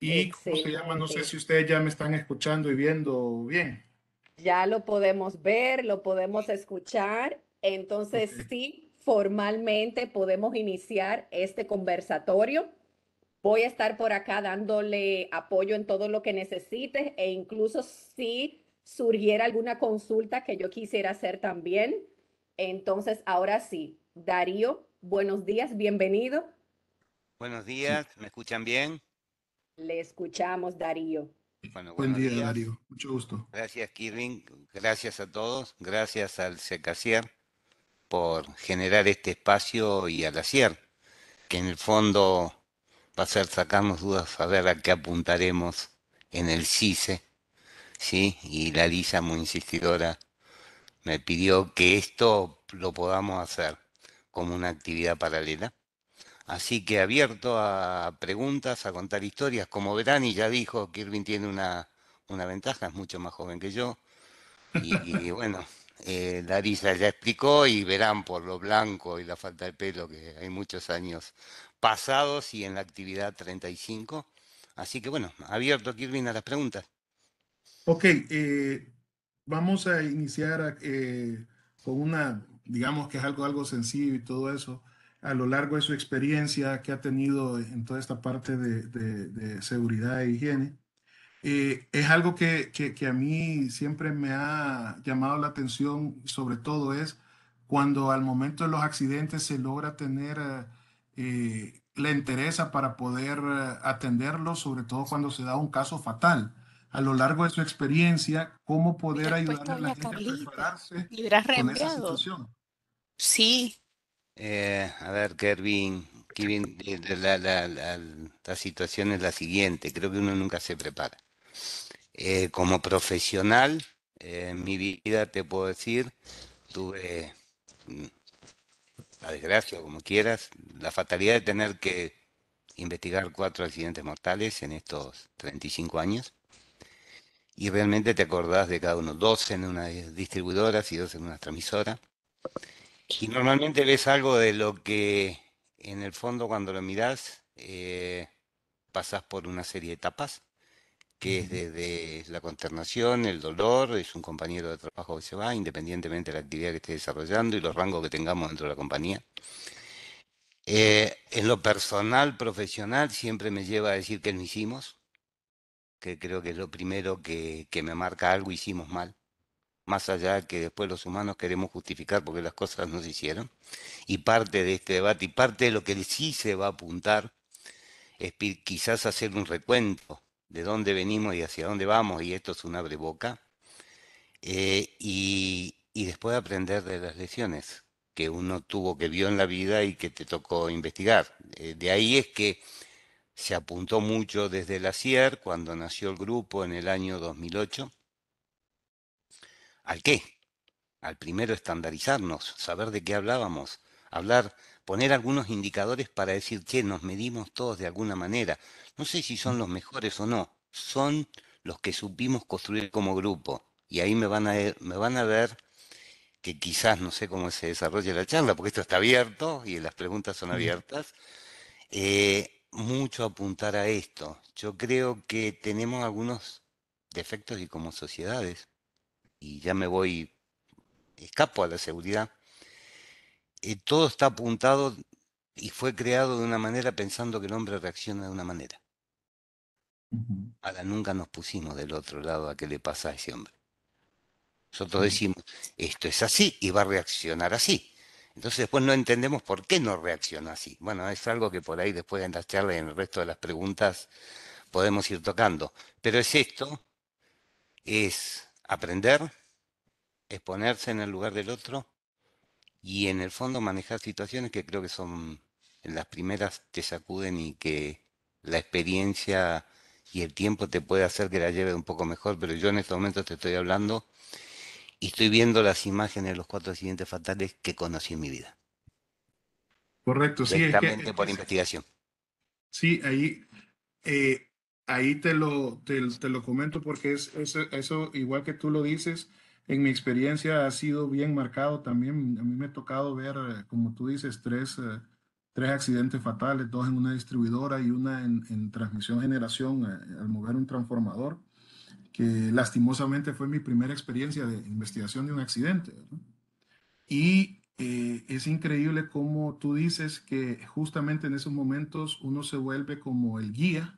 Y cómo se llama, no sé si ustedes ya me están escuchando y viendo bien. Ya lo podemos ver, lo podemos escuchar. Entonces, sí, formalmente podemos iniciar este conversatorio. Voy a estar por acá dándole apoyo en todo lo que necesites e incluso si surgiera alguna consulta que yo quisiera hacer también. Entonces, ahora sí, Darío, buenos días, bienvenido. Buenos días, ¿me escuchan bien? Le escuchamos, Darío. Bueno, Buen día, Darío. Mucho gusto. Gracias, Kirvin. Gracias a todos. Gracias al SECACIER por generar este espacio y al ACIER, que en el fondo va a ser sacarnos dudas a ver a qué apuntaremos en el CICE. ¿sí? Y la Lisa, muy insistidora, me pidió que esto lo podamos hacer como una actividad paralela. Así que abierto a preguntas, a contar historias. Como verán, y ya dijo, Kirvin tiene una, una ventaja, es mucho más joven que yo. Y, bueno, eh, Larisa ya explicó y verán por lo blanco y la falta de pelo que hay muchos años pasados y en la actividad 35. Así que bueno, abierto Kirvin a las preguntas. Ok, eh, vamos a iniciar eh, con una, digamos que es algo, algo sencillo y todo eso a lo largo de su experiencia que ha tenido en toda esta parte de, seguridad e higiene. Eh, es algo que, a mí siempre me ha llamado la atención, sobre todo es cuando al momento de los accidentes se logra tener eh, la interesa para poder eh, atenderlo, sobre todo cuando se da un caso fatal. A lo largo de su experiencia, cómo poder ayudar a la gente a prepararse con esa situación. Sí, eh, a ver, Kervin, Kevin, la, la, situación es la siguiente, creo que uno nunca se prepara. Eh, como profesional, eh, en mi vida te puedo decir, tuve mm, la desgracia, como quieras, la fatalidad de tener que investigar cuatro accidentes mortales en estos 35 años. Y realmente te acordás de cada uno, dos en una distribuidora y dos en una transmisora. Y normalmente ves algo de lo que en el fondo cuando lo miras eh, pasas por una serie de etapas, que es desde la consternación, el dolor, es un compañero de trabajo que se va, independientemente de la actividad que esté desarrollando y los rangos que tengamos dentro de la compañía. Eh, en lo personal, profesional, siempre me lleva a decir que no hicimos, que creo que es lo primero que, que me marca algo hicimos mal más allá que después los humanos queremos justificar porque las cosas no se hicieron. Y parte de este debate y parte de lo que sí se va a apuntar es quizás hacer un recuento de dónde venimos y hacia dónde vamos, y esto es un abre boca, eh, y, después aprender de las lecciones que uno tuvo, que vio en la vida y que te tocó investigar. Eh, de ahí es que se apuntó mucho desde la CIER cuando nació el grupo en el año 2008 ¿Al qué? Al primero estandarizarnos, saber de qué hablábamos, hablar, poner algunos indicadores para decir, che, nos medimos todos de alguna manera. No sé si son los mejores o no, son los que supimos construir como grupo. Y ahí me van a, me van a ver que quizás no sé cómo se desarrolla la charla, porque esto está abierto y las preguntas son abiertas. Eh, mucho apuntar a esto. Yo creo que tenemos algunos defectos y como sociedades y ya me voy, escapo a la seguridad, eh, todo está apuntado y fue creado de una manera pensando que el hombre reacciona de una manera. Ahora nunca nos pusimos del otro lado a qué le pasa a ese hombre. Nosotros decimos, esto es así y va a reaccionar así. Entonces después no entendemos por qué no reacciona así. Bueno, es algo que por ahí después en las charlas y en el resto de las preguntas podemos ir tocando. Pero es esto, es aprender, exponerse en el lugar del otro y en el fondo manejar situaciones que creo que son las primeras te sacuden y que la experiencia y el tiempo te puede hacer que la lleve un poco mejor, pero yo en estos momentos te estoy hablando y estoy viendo las imágenes de los cuatro accidentes fatales que conocí en mi vida. Correcto, sí. Directamente por investigación. Sí, ahí eh, ahí te lo, te, lo comento porque es, eso, igual que tú lo dices, en mi experiencia ha sido bien marcado también. A mí me ha tocado ver, como tú dices, tres, eh, tres accidentes fatales, dos en una distribuidora y una en, transmisión generación eh, al mover un transformador, que lastimosamente fue mi primera experiencia de investigación de un accidente. Y eh, es increíble cómo tú dices que justamente en esos momentos uno se vuelve como el guía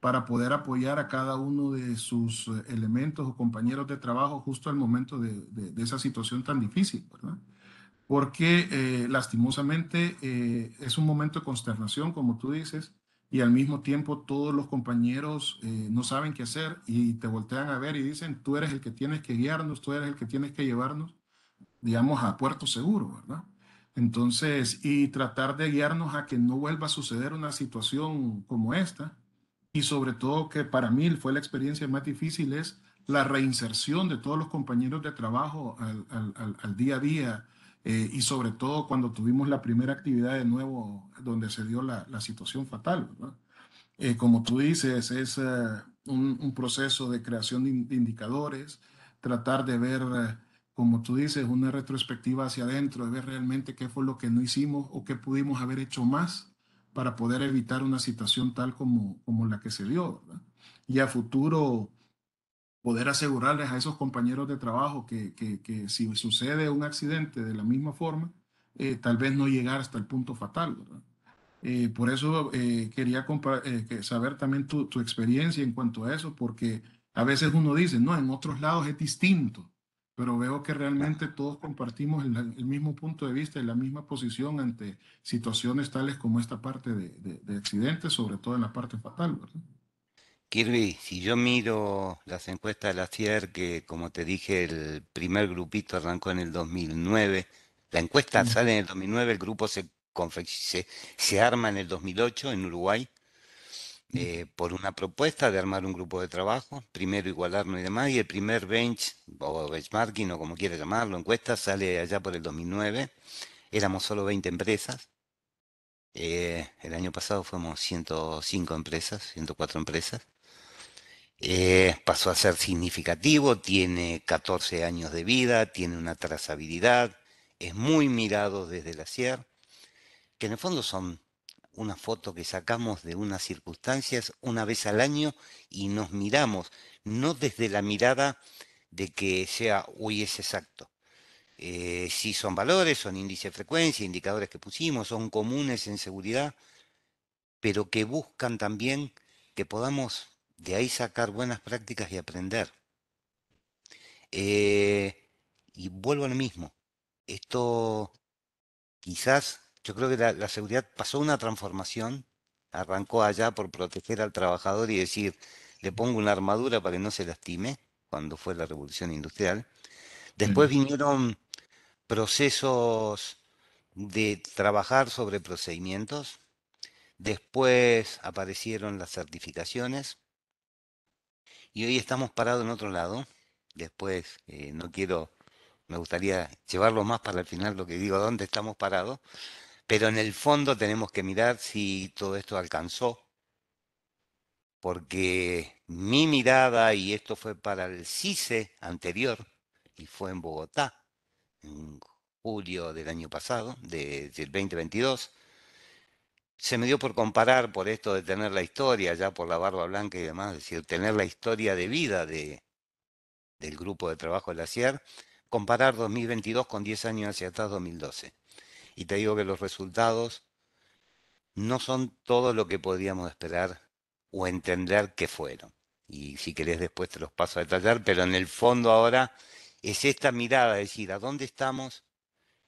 para poder apoyar a cada uno de sus eh, elementos o compañeros de trabajo justo al momento de, esa situación tan difícil, ¿verdad? porque eh, lastimosamente eh, es un momento de consternación, como tú dices, y al mismo tiempo todos los compañeros no saben qué hacer y te voltean a ver y dicen, tú eres el que tienes que guiarnos, tú eres el que tienes que llevarnos, digamos, a puerto seguro, ¿verdad? Entonces, y tratar de guiarnos a que no vuelva a suceder una situación como esta, y sobre todo que para mí fue la experiencia más difícil, es la reinserción de todos los compañeros de trabajo al, día a día, eh, y sobre todo cuando tuvimos la primera actividad de nuevo donde se dio la, situación fatal. Eh, como tú dices, es eh, un, un, proceso de creación de, indicadores, tratar de ver, como tú dices, una retrospectiva hacia adentro, de ver realmente qué fue lo que no hicimos o qué pudimos haber hecho más para poder evitar una situación tal como, como la que se dio. Y a futuro poder asegurarles a esos compañeros de trabajo que, que, si sucede un accidente de la misma forma, eh, tal vez no llegar hasta el punto fatal. Eh, por eso eh, quería saber también tu, tu, experiencia en cuanto a eso, porque a veces uno dice, no, en otros lados es distinto, pero veo que realmente todos compartimos el, el mismo punto de vista y la misma posición ante situaciones tales como esta parte de, de, de accidentes, sobre todo en la parte fatal. ¿verdad? Kirby, si yo miro las encuestas de la CIER, que como te dije, el primer grupito arrancó en el 2009, la encuesta mm. sale en el 2009, el grupo se, se, se arma en el 2008 en Uruguay. Eh, por una propuesta de armar un grupo de trabajo, primero igualarnos y demás, y el primer bench, o benchmarking, o como quieras llamarlo, encuesta, sale allá por el 2009, éramos solo 20 empresas, eh, el año pasado fuimos 105 empresas, 104 empresas, eh, pasó a ser significativo, tiene 14 años de vida, tiene una trazabilidad, es muy mirado desde la SIER, que en el fondo son una foto que sacamos de unas circunstancias una vez al año y nos miramos, no desde la mirada de que sea, uy, es exacto. Eh, si son valores, son índices de frecuencia, indicadores que pusimos, son comunes en seguridad, pero que buscan también que podamos de ahí sacar buenas prácticas y aprender. Eh, y vuelvo a lo mismo. Esto quizás, yo creo que la, seguridad pasó una transformación, arrancó allá por proteger al trabajador y decir, le pongo una armadura para que no se lastime, cuando fue la revolución industrial. Después vinieron procesos de trabajar sobre procedimientos. Después aparecieron las certificaciones. Y hoy estamos parados en otro lado. Después, eh, no quiero, me gustaría llevarlo más para el final lo que digo, dónde estamos parados. Pero en el fondo tenemos que mirar si todo esto alcanzó. Porque mi mirada, y esto fue para el CICE anterior, y fue en Bogotá, en julio del año pasado, de, del 2022, se me dio por comparar por esto de tener la historia, ya por la barba blanca y demás, es decir, tener la historia de vida de, del grupo de trabajo de la CIER, comparar 2022 con 10 años hacia atrás, 2012. Y te digo que los resultados no son todo lo que podíamos esperar o entender que fueron. Y si querés después te los paso a detallar, pero en el fondo ahora es esta mirada, decir, ¿a dónde estamos?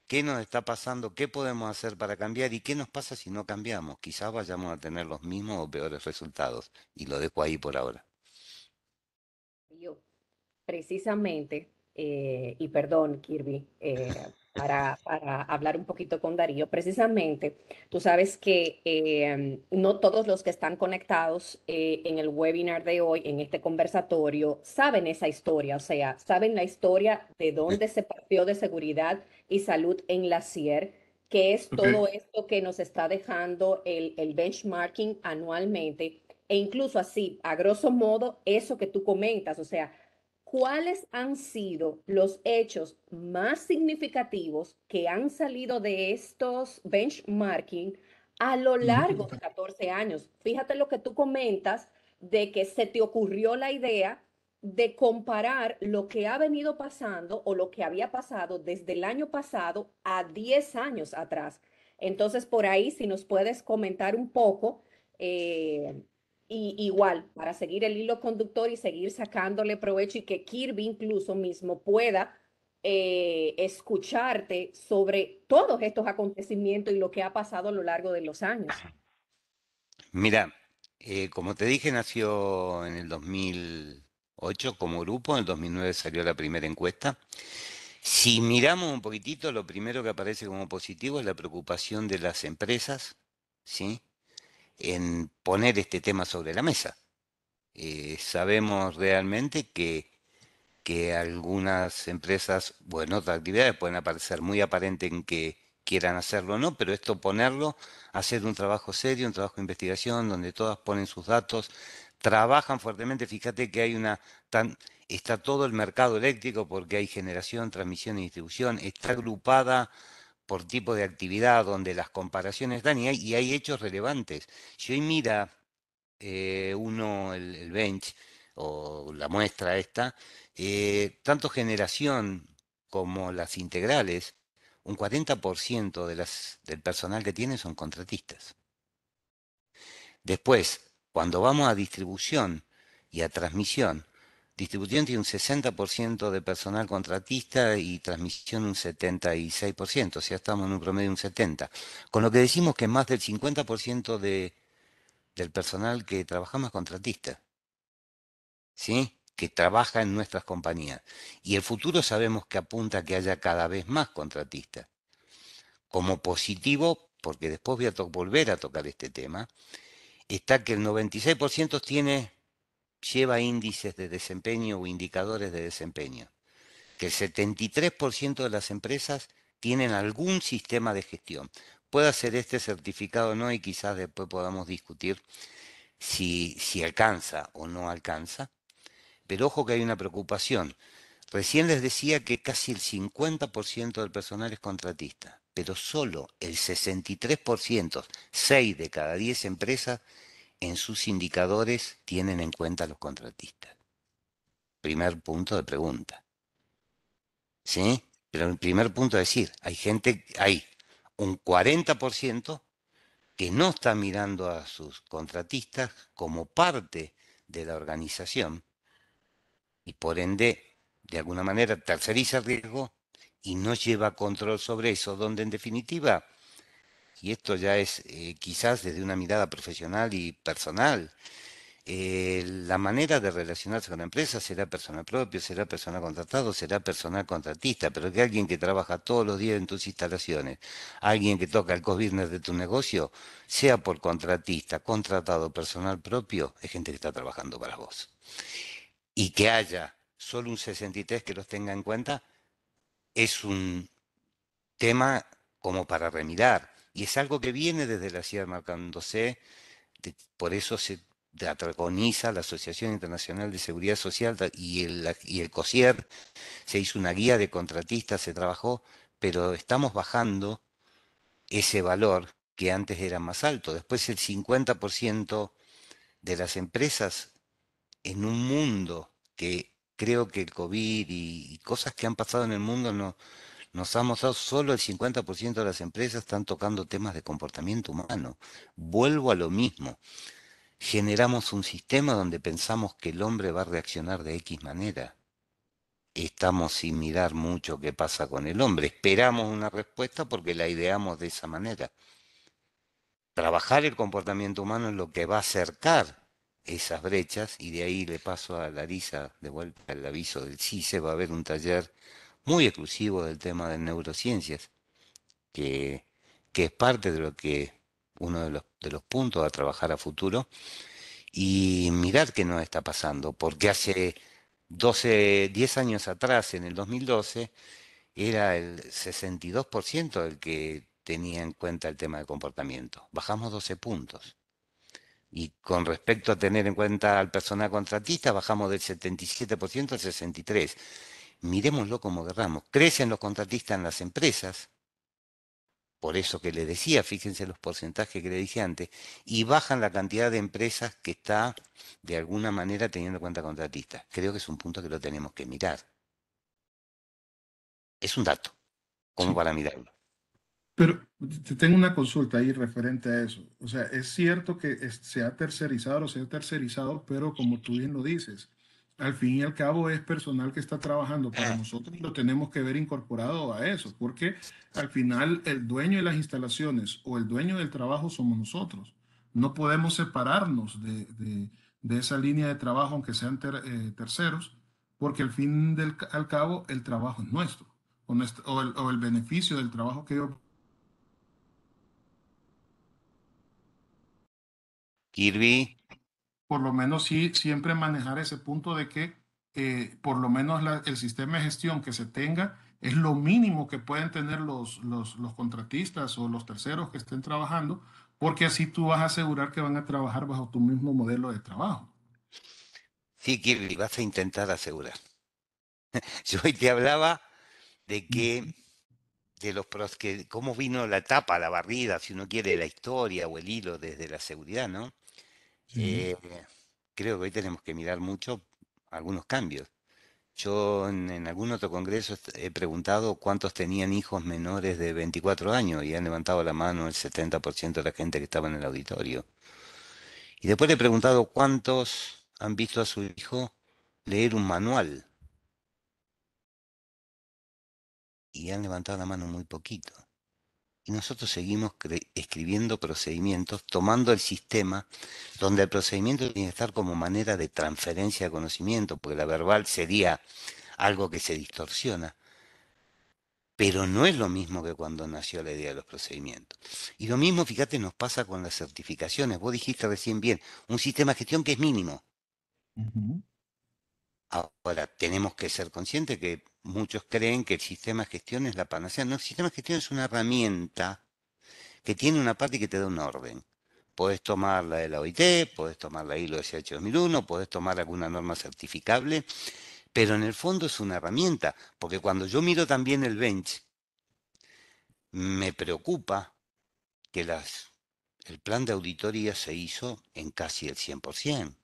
qué nos está pasando, qué podemos hacer para cambiar y qué nos pasa si no cambiamos. Quizás vayamos a tener los mismos o peores resultados. Y lo dejo ahí por ahora. Yo, precisamente, eh, y perdón, Kirby, eh, para, para, hablar un poquito con Darío. Precisamente, tú sabes que eh, no todos los que están conectados eh, en el webinar de hoy, en este conversatorio, saben esa historia, o sea, saben la historia de dónde se partió de seguridad y salud en la CIER, que es todo esto que nos está dejando el, el benchmarking anualmente, e incluso así, a grosso modo, eso que tú comentas, o sea, ¿cuáles han sido los hechos más significativos que han salido de estos benchmarking a lo largo de 14 años. Fíjate lo que tú comentas de que se te ocurrió la idea de comparar lo que ha venido pasando o lo que había pasado desde el año pasado a 10 años atrás. Entonces, por ahí, si nos puedes comentar un poco, eh, y igual, para seguir el hilo conductor y seguir sacándole provecho y que Kirby incluso mismo pueda eh, escucharte sobre todos estos acontecimientos y lo que ha pasado a lo largo de los años. Mira, eh, como te dije, nació en el 2008 como grupo, en el 2009 salió la primera encuesta. Si miramos un poquitito, lo primero que aparece como positivo es la preocupación de las empresas, ¿sí? En poner este tema sobre la mesa. Eh, sabemos realmente que que algunas empresas, bueno, otras actividades pueden aparecer muy aparente en que quieran hacerlo o no, pero esto ponerlo, hacer un trabajo serio, un trabajo de investigación, donde todas ponen sus datos, trabajan fuertemente, fíjate que hay una tan está todo el mercado eléctrico porque hay generación, transmisión y distribución, está agrupada por tipo de actividad donde las comparaciones dan y hay, hechos relevantes. Si hoy mira eh, uno el bench o la muestra esta, eh, tanto generación como las integrales, un 40% de las, del personal que tienen son contratistas. Después, cuando vamos a distribución y a transmisión, distribución tiene un 60% de personal contratista y transmisión un 76%, o sea, estamos en un promedio de un 70%. Con lo que decimos que más del 50% de, del personal que trabajamos es contratista. ¿Sí? que trabaja en nuestras compañías. Y el futuro sabemos que apunta a que haya cada vez más contratistas. Como positivo, porque después voy a volver a tocar este tema, está que el 96% tiene, lleva índices de desempeño o indicadores de desempeño. Que el 73% de las empresas tienen algún sistema de gestión. Puede ser este certificado o no y quizás después podamos discutir si, si alcanza o no alcanza pero ojo que hay una preocupación. Recién les decía que casi el 50% del personal es contratista, pero solo el 63%, 6 de cada 10 empresas, en sus indicadores tienen en cuenta a los contratistas. Primer punto de pregunta. ¿Sí? Pero el primer punto es decir, hay gente, hay un 40% que no está mirando a sus contratistas como parte de la organización y por ende, de alguna manera, terceriza riesgo y no lleva control sobre eso, donde en definitiva, y esto ya es eh, quizás desde una mirada profesional y personal, eh, la manera de relacionarse con la empresa será personal propio, será personal contratado, será personal contratista, pero que alguien que trabaja todos los días en tus instalaciones, alguien que toca el cost business de tu negocio, sea por contratista, contratado, personal propio, es gente que está trabajando para vos y que haya solo un 63 que los tenga en cuenta, es un tema como para remirar. Y es algo que viene desde la CIA marcándose, por eso se antagoniza la Asociación Internacional de Seguridad Social y el, y el COSIER, se hizo una guía de contratistas, se trabajó, pero estamos bajando ese valor que antes era más alto. Después el 50% de las empresas en un mundo que creo que el COVID y, cosas que han pasado en el mundo no, nos ha mostrado solo el 50% de las empresas están tocando temas de comportamiento humano. Vuelvo a lo mismo. Generamos un sistema donde pensamos que el hombre va a reaccionar de X manera. Estamos sin mirar mucho qué pasa con el hombre. Esperamos una respuesta porque la ideamos de esa manera. Trabajar el comportamiento humano es lo que va a acercar esas brechas y de ahí le paso a Larisa de vuelta el aviso del CICE, va a haber un taller muy exclusivo del tema de neurociencias, que, que es parte de lo que uno de los, de los puntos a trabajar a futuro y mirar qué nos está pasando, porque hace 12, 10 años atrás, en el 2012, era el 62% el que tenía en cuenta el tema de comportamiento. Bajamos 12 puntos. Y con respecto a tener en cuenta al personal contratista, bajamos del 77% al 63%. Miremoslo como querramos. Crecen los contratistas en las empresas, por eso que le decía, fíjense los porcentajes que le dije antes, y bajan la cantidad de empresas que está de alguna manera teniendo en cuenta contratistas. Creo que es un punto que lo tenemos que mirar. Es un dato, como para mirarlo. Pero te tengo una consulta ahí referente a eso. O sea, es cierto que se ha tercerizado o se ha tercerizado, pero como tú bien lo dices, al fin y al cabo es personal que está trabajando. Para nosotros y lo tenemos que ver incorporado a eso, porque al final el dueño de las instalaciones o el dueño del trabajo somos nosotros. No podemos separarnos de, esa línea de trabajo, aunque sean eh, terceros, porque al fin del al cabo el trabajo es nuestro, o, el, o el beneficio del trabajo que yo Kirby por lo menos sí siempre manejar ese punto de que eh, por lo menos el sistema de gestión que se tenga es lo mínimo que pueden tener los, los, contratistas o los terceros que estén trabajando, porque así tú vas a asegurar que van a trabajar bajo tu mismo modelo de trabajo. Sí, Kirby, vas a intentar asegurar. Yo hoy te hablaba de que, de los que, cómo vino la etapa, la barrida, si uno quiere, la historia o el hilo desde la seguridad, ¿no? Eh, creo que hoy tenemos que mirar mucho algunos cambios. Yo en, algún otro congreso he preguntado cuántos tenían hijos menores de 24 años y han levantado la mano el 70% de la gente que estaba en el auditorio. Y después le he preguntado cuántos han visto a su hijo leer un manual. Y han levantado la mano muy poquito y nosotros seguimos escribiendo procedimientos, tomando el sistema, donde el procedimiento tiene que estar como manera de transferencia de conocimiento, porque la verbal sería algo que se distorsiona. Pero no es lo mismo que cuando nació la idea de los procedimientos. Y lo mismo, fíjate, nos pasa con las certificaciones. Vos dijiste recién bien, un sistema de gestión que es mínimo. Ahora, tenemos que ser conscientes que muchos creen que el sistema de gestión es la panacea. No, el sistema de gestión es una herramienta que tiene una parte que te da un orden. Puedes tomar la de la OIT, puedes tomar la ILO SH 2001, puedes tomar alguna norma certificable, pero en el fondo es una herramienta, porque cuando yo miro también el bench, me preocupa que las, el plan de auditoría se hizo en casi el 100%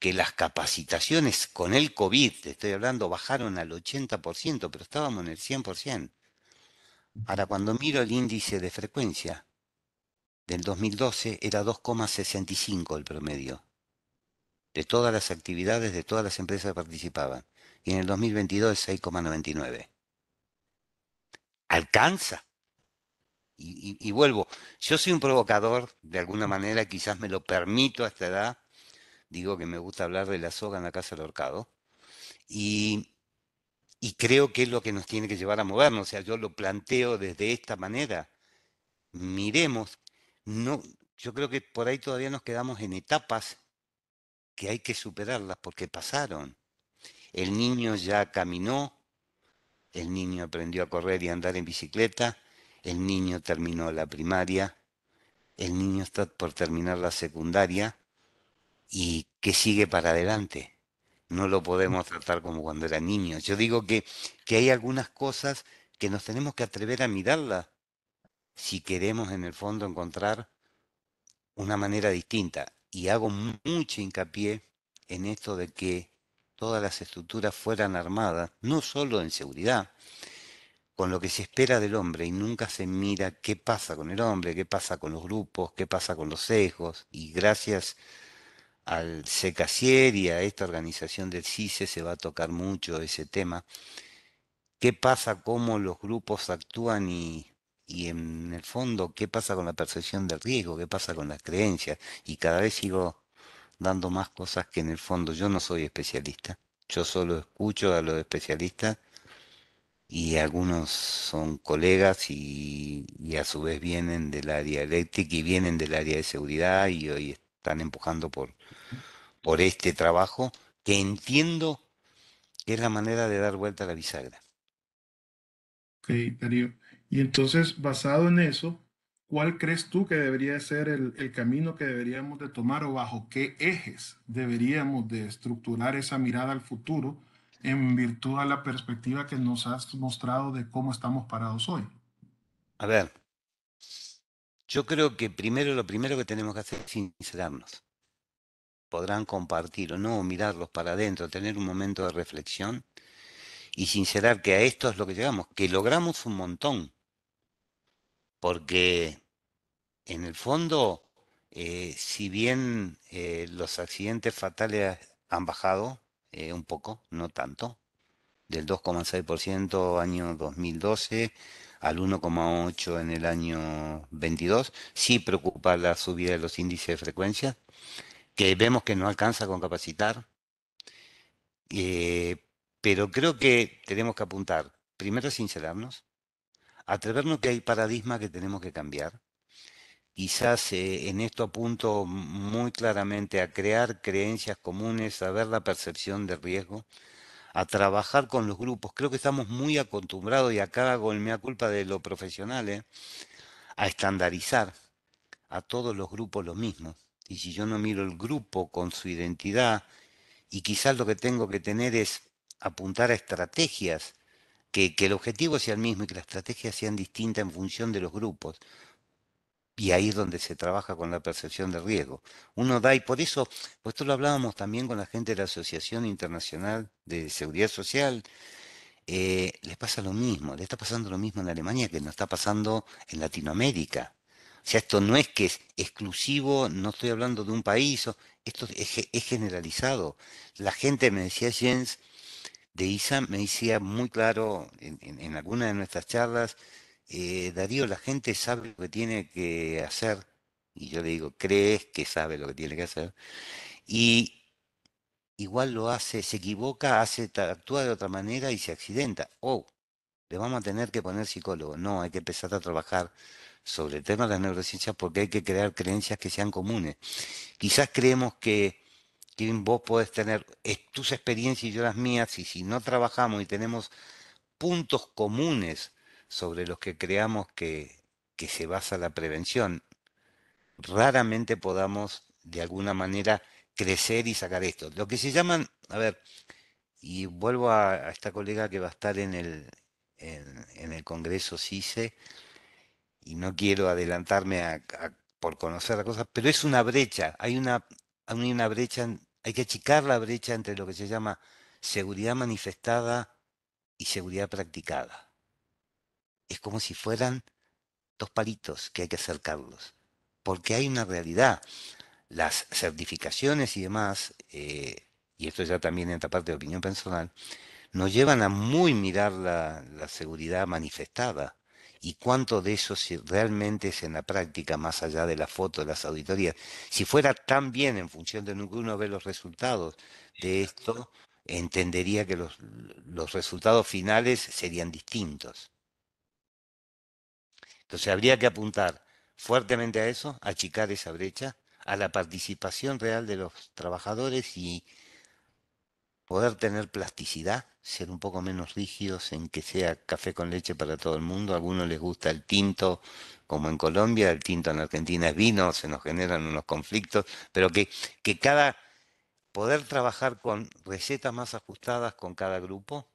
que las capacitaciones con el COVID, te estoy hablando, bajaron al 80%, pero estábamos en el 100%. Ahora, cuando miro el índice de frecuencia del 2012, era 2,65 el promedio de todas las actividades de todas las empresas que participaban. Y en el 2022 es 6,99. ¿Alcanza? Y, y, vuelvo, yo soy un provocador, de alguna manera quizás me lo permito a esta edad, digo que me gusta hablar de la soga en la casa del horcado, y, y creo que es lo que nos tiene que llevar a movernos, o sea, yo lo planteo desde esta manera. Miremos, no, yo creo que por ahí todavía nos quedamos en etapas que hay que superarlas porque pasaron. El niño ya caminó, el niño aprendió a correr y andar en bicicleta, el niño terminó la primaria, el niño está por terminar la secundaria, y que sigue para adelante. No lo podemos tratar como cuando era niño. Yo digo que, que hay algunas cosas que nos tenemos que atrever a mirarlas si queremos en el fondo encontrar una manera distinta. Y hago mucho hincapié en esto de que todas las estructuras fueran armadas, no solo en seguridad, con lo que se espera del hombre y nunca se mira qué pasa con el hombre, qué pasa con los grupos, qué pasa con los sesgos. Y gracias al CECASIER y a esta organización del CICE se va a tocar mucho ese tema. ¿Qué pasa, cómo los grupos actúan y, y en el fondo qué pasa con la percepción del riesgo, qué pasa con las creencias? Y cada vez sigo dando más cosas que en el fondo yo no soy especialista. Yo solo escucho a los especialistas y algunos son colegas y, y, a su vez vienen del área eléctrica y vienen del área de seguridad y hoy están empujando por, por este trabajo que entiendo que es la manera de dar vuelta a la bisagra. Ok, Darío. Y entonces, basado en eso, ¿cuál crees tú que debería ser el, el, camino que deberíamos de tomar o bajo qué ejes deberíamos de estructurar esa mirada al futuro en virtud a la perspectiva que nos has mostrado de cómo estamos parados hoy? A ver, yo creo que primero lo primero que tenemos que hacer es sincerarnos. Podrán compartir o no, mirarlos para adentro, tener un momento de reflexión y sincerar que a esto es lo que llegamos, que logramos un montón. Porque en el fondo, eh, si bien eh, los accidentes fatales han bajado eh, un poco, no tanto, del 2,6% año 2012 al 1,8% en el año 22, sí preocupa la subida de los índices de frecuencia, que vemos que no alcanza con capacitar, pero creo que tenemos que apuntar, primero a sincerarnos, atrevernos que hay paradigmas que tenemos que cambiar. Quizás eh, en esto apunto muy claramente a crear creencias comunes, a ver la percepción de riesgo, a trabajar con los grupos. Creo que estamos muy acostumbrados, y acá hago el mea culpa de lo profesional, ¿eh? a estandarizar a todos los grupos lo mismo. Y si yo no miro el grupo con su identidad, y quizás lo que tengo que tener es apuntar a estrategias, que, el objetivo sea el mismo y que las estrategias sean distintas en función de los grupos. Y ahí es donde se trabaja con la percepción de riesgo. Uno da, y por eso, pues esto lo hablábamos también con la gente de la Asociación Internacional de Seguridad Social, eh, les pasa lo mismo, le está pasando lo mismo en Alemania que nos está pasando en Latinoamérica. O sea, esto no es que es exclusivo, no estoy hablando de un país, esto es, generalizado. La gente, me decía Jens, de ISA me decía muy claro en, en, alguna de nuestras charlas, eh, Darío, la gente sabe lo que tiene que hacer, y yo le digo, crees que sabe lo que tiene que hacer, y igual lo hace, se equivoca, hace, actúa de otra manera y se accidenta. Oh, le vamos a tener que poner psicólogo. No, hay que empezar a trabajar sobre el tema de las neurociencias porque hay que crear creencias que sean comunes. Quizás creemos que vos podés tener tus experiencias y yo las mías, y si no trabajamos y tenemos puntos comunes sobre los que creamos que, que se basa la prevención, raramente podamos de alguna manera crecer y sacar esto. Lo que se llaman, a ver, y vuelvo a, esta colega que va a estar en el, en, el Congreso CICE, y no quiero adelantarme por conocer la cosa, pero es una brecha, hay una, hay una brecha hay que achicar la brecha entre lo que se llama seguridad manifestada y seguridad practicada. Es como si fueran dos palitos que hay que acercarlos, porque hay una realidad. Las certificaciones y demás, eh, y esto ya también entra parte de opinión personal, nos llevan a muy mirar la, la seguridad manifestada y cuánto de eso si realmente es en la práctica, más allá de la foto, de las auditorías. Si fuera tan bien en función de lo que uno ve los resultados de esto, entendería que los, los resultados finales serían distintos. Entonces habría que apuntar fuertemente a eso, achicar esa brecha, a la participación real de los trabajadores y poder tener plasticidad, ser un poco menos rígidos en que sea café con leche para todo el mundo. A algunos les gusta el tinto, como en Colombia, el tinto en Argentina es vino, se nos generan unos conflictos, pero que, que cada poder trabajar con recetas más ajustadas con cada grupo,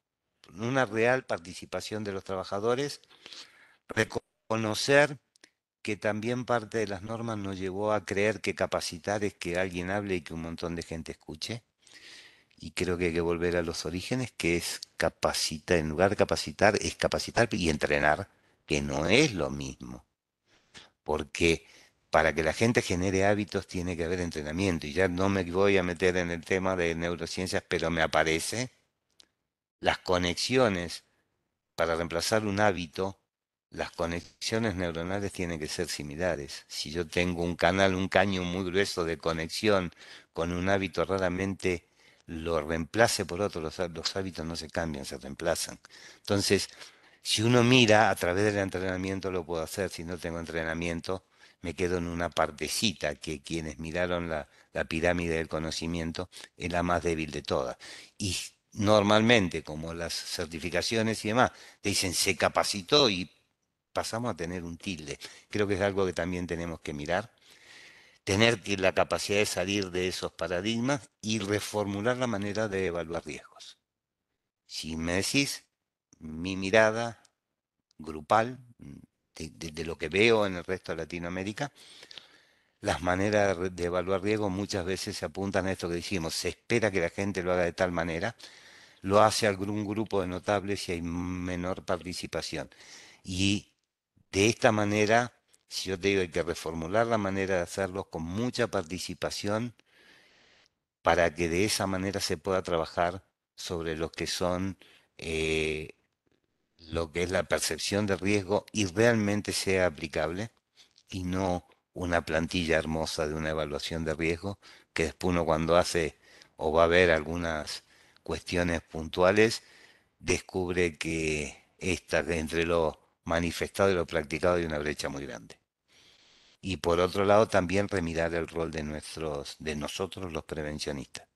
una real participación de los trabajadores, reconocer que también parte de las normas nos llevó a creer que capacitar es que alguien hable y que un montón de gente escuche y creo que hay que volver a los orígenes, que es capacitar, en lugar de capacitar, es capacitar y entrenar, que no es lo mismo. Porque para que la gente genere hábitos tiene que haber entrenamiento. Y ya no me voy a meter en el tema de neurociencias, pero me aparece las conexiones para reemplazar un hábito, las conexiones neuronales tienen que ser similares. Si yo tengo un canal, un caño muy grueso de conexión con un hábito raramente lo reemplace por otro, los, hábitos no se cambian, se reemplazan. Entonces, si uno mira a través del entrenamiento lo puedo hacer, si no tengo entrenamiento me quedo en una partecita que quienes miraron la, pirámide del conocimiento es la más débil de todas. Y normalmente, como las certificaciones y demás, te dicen se capacitó y pasamos a tener un tilde. Creo que es algo que también tenemos que mirar tener la capacidad de salir de esos paradigmas y reformular la manera de evaluar riesgos. Si me decís, mi mirada grupal, de, lo que veo en el resto de Latinoamérica, las maneras de evaluar riesgo muchas veces se apuntan a esto que decimos, se espera que la gente lo haga de tal manera, lo hace algún grupo de notables y hay menor participación. Y de esta manera, si yo te digo hay que reformular la manera de hacerlo con mucha participación para que de esa manera se pueda trabajar sobre lo que son eh, lo que es la percepción de riesgo y realmente sea aplicable y no una plantilla hermosa de una evaluación de riesgo que después uno cuando hace o va a ver algunas cuestiones puntuales descubre que esta, entre lo manifestado y lo practicado hay una brecha muy grande. Y por otro lado también remirar el rol de nuestros, de nosotros los prevencionistas.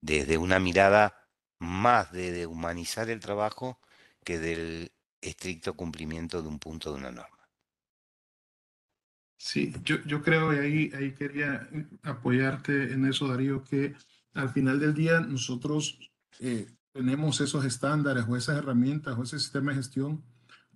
Desde una mirada más de, humanizar el trabajo que del estricto cumplimiento de un punto de una norma. Sí, yo, yo creo, y ahí, ahí quería apoyarte en eso, Darío, que al final del día nosotros eh, tenemos esos estándares o esas herramientas o ese sistema de gestión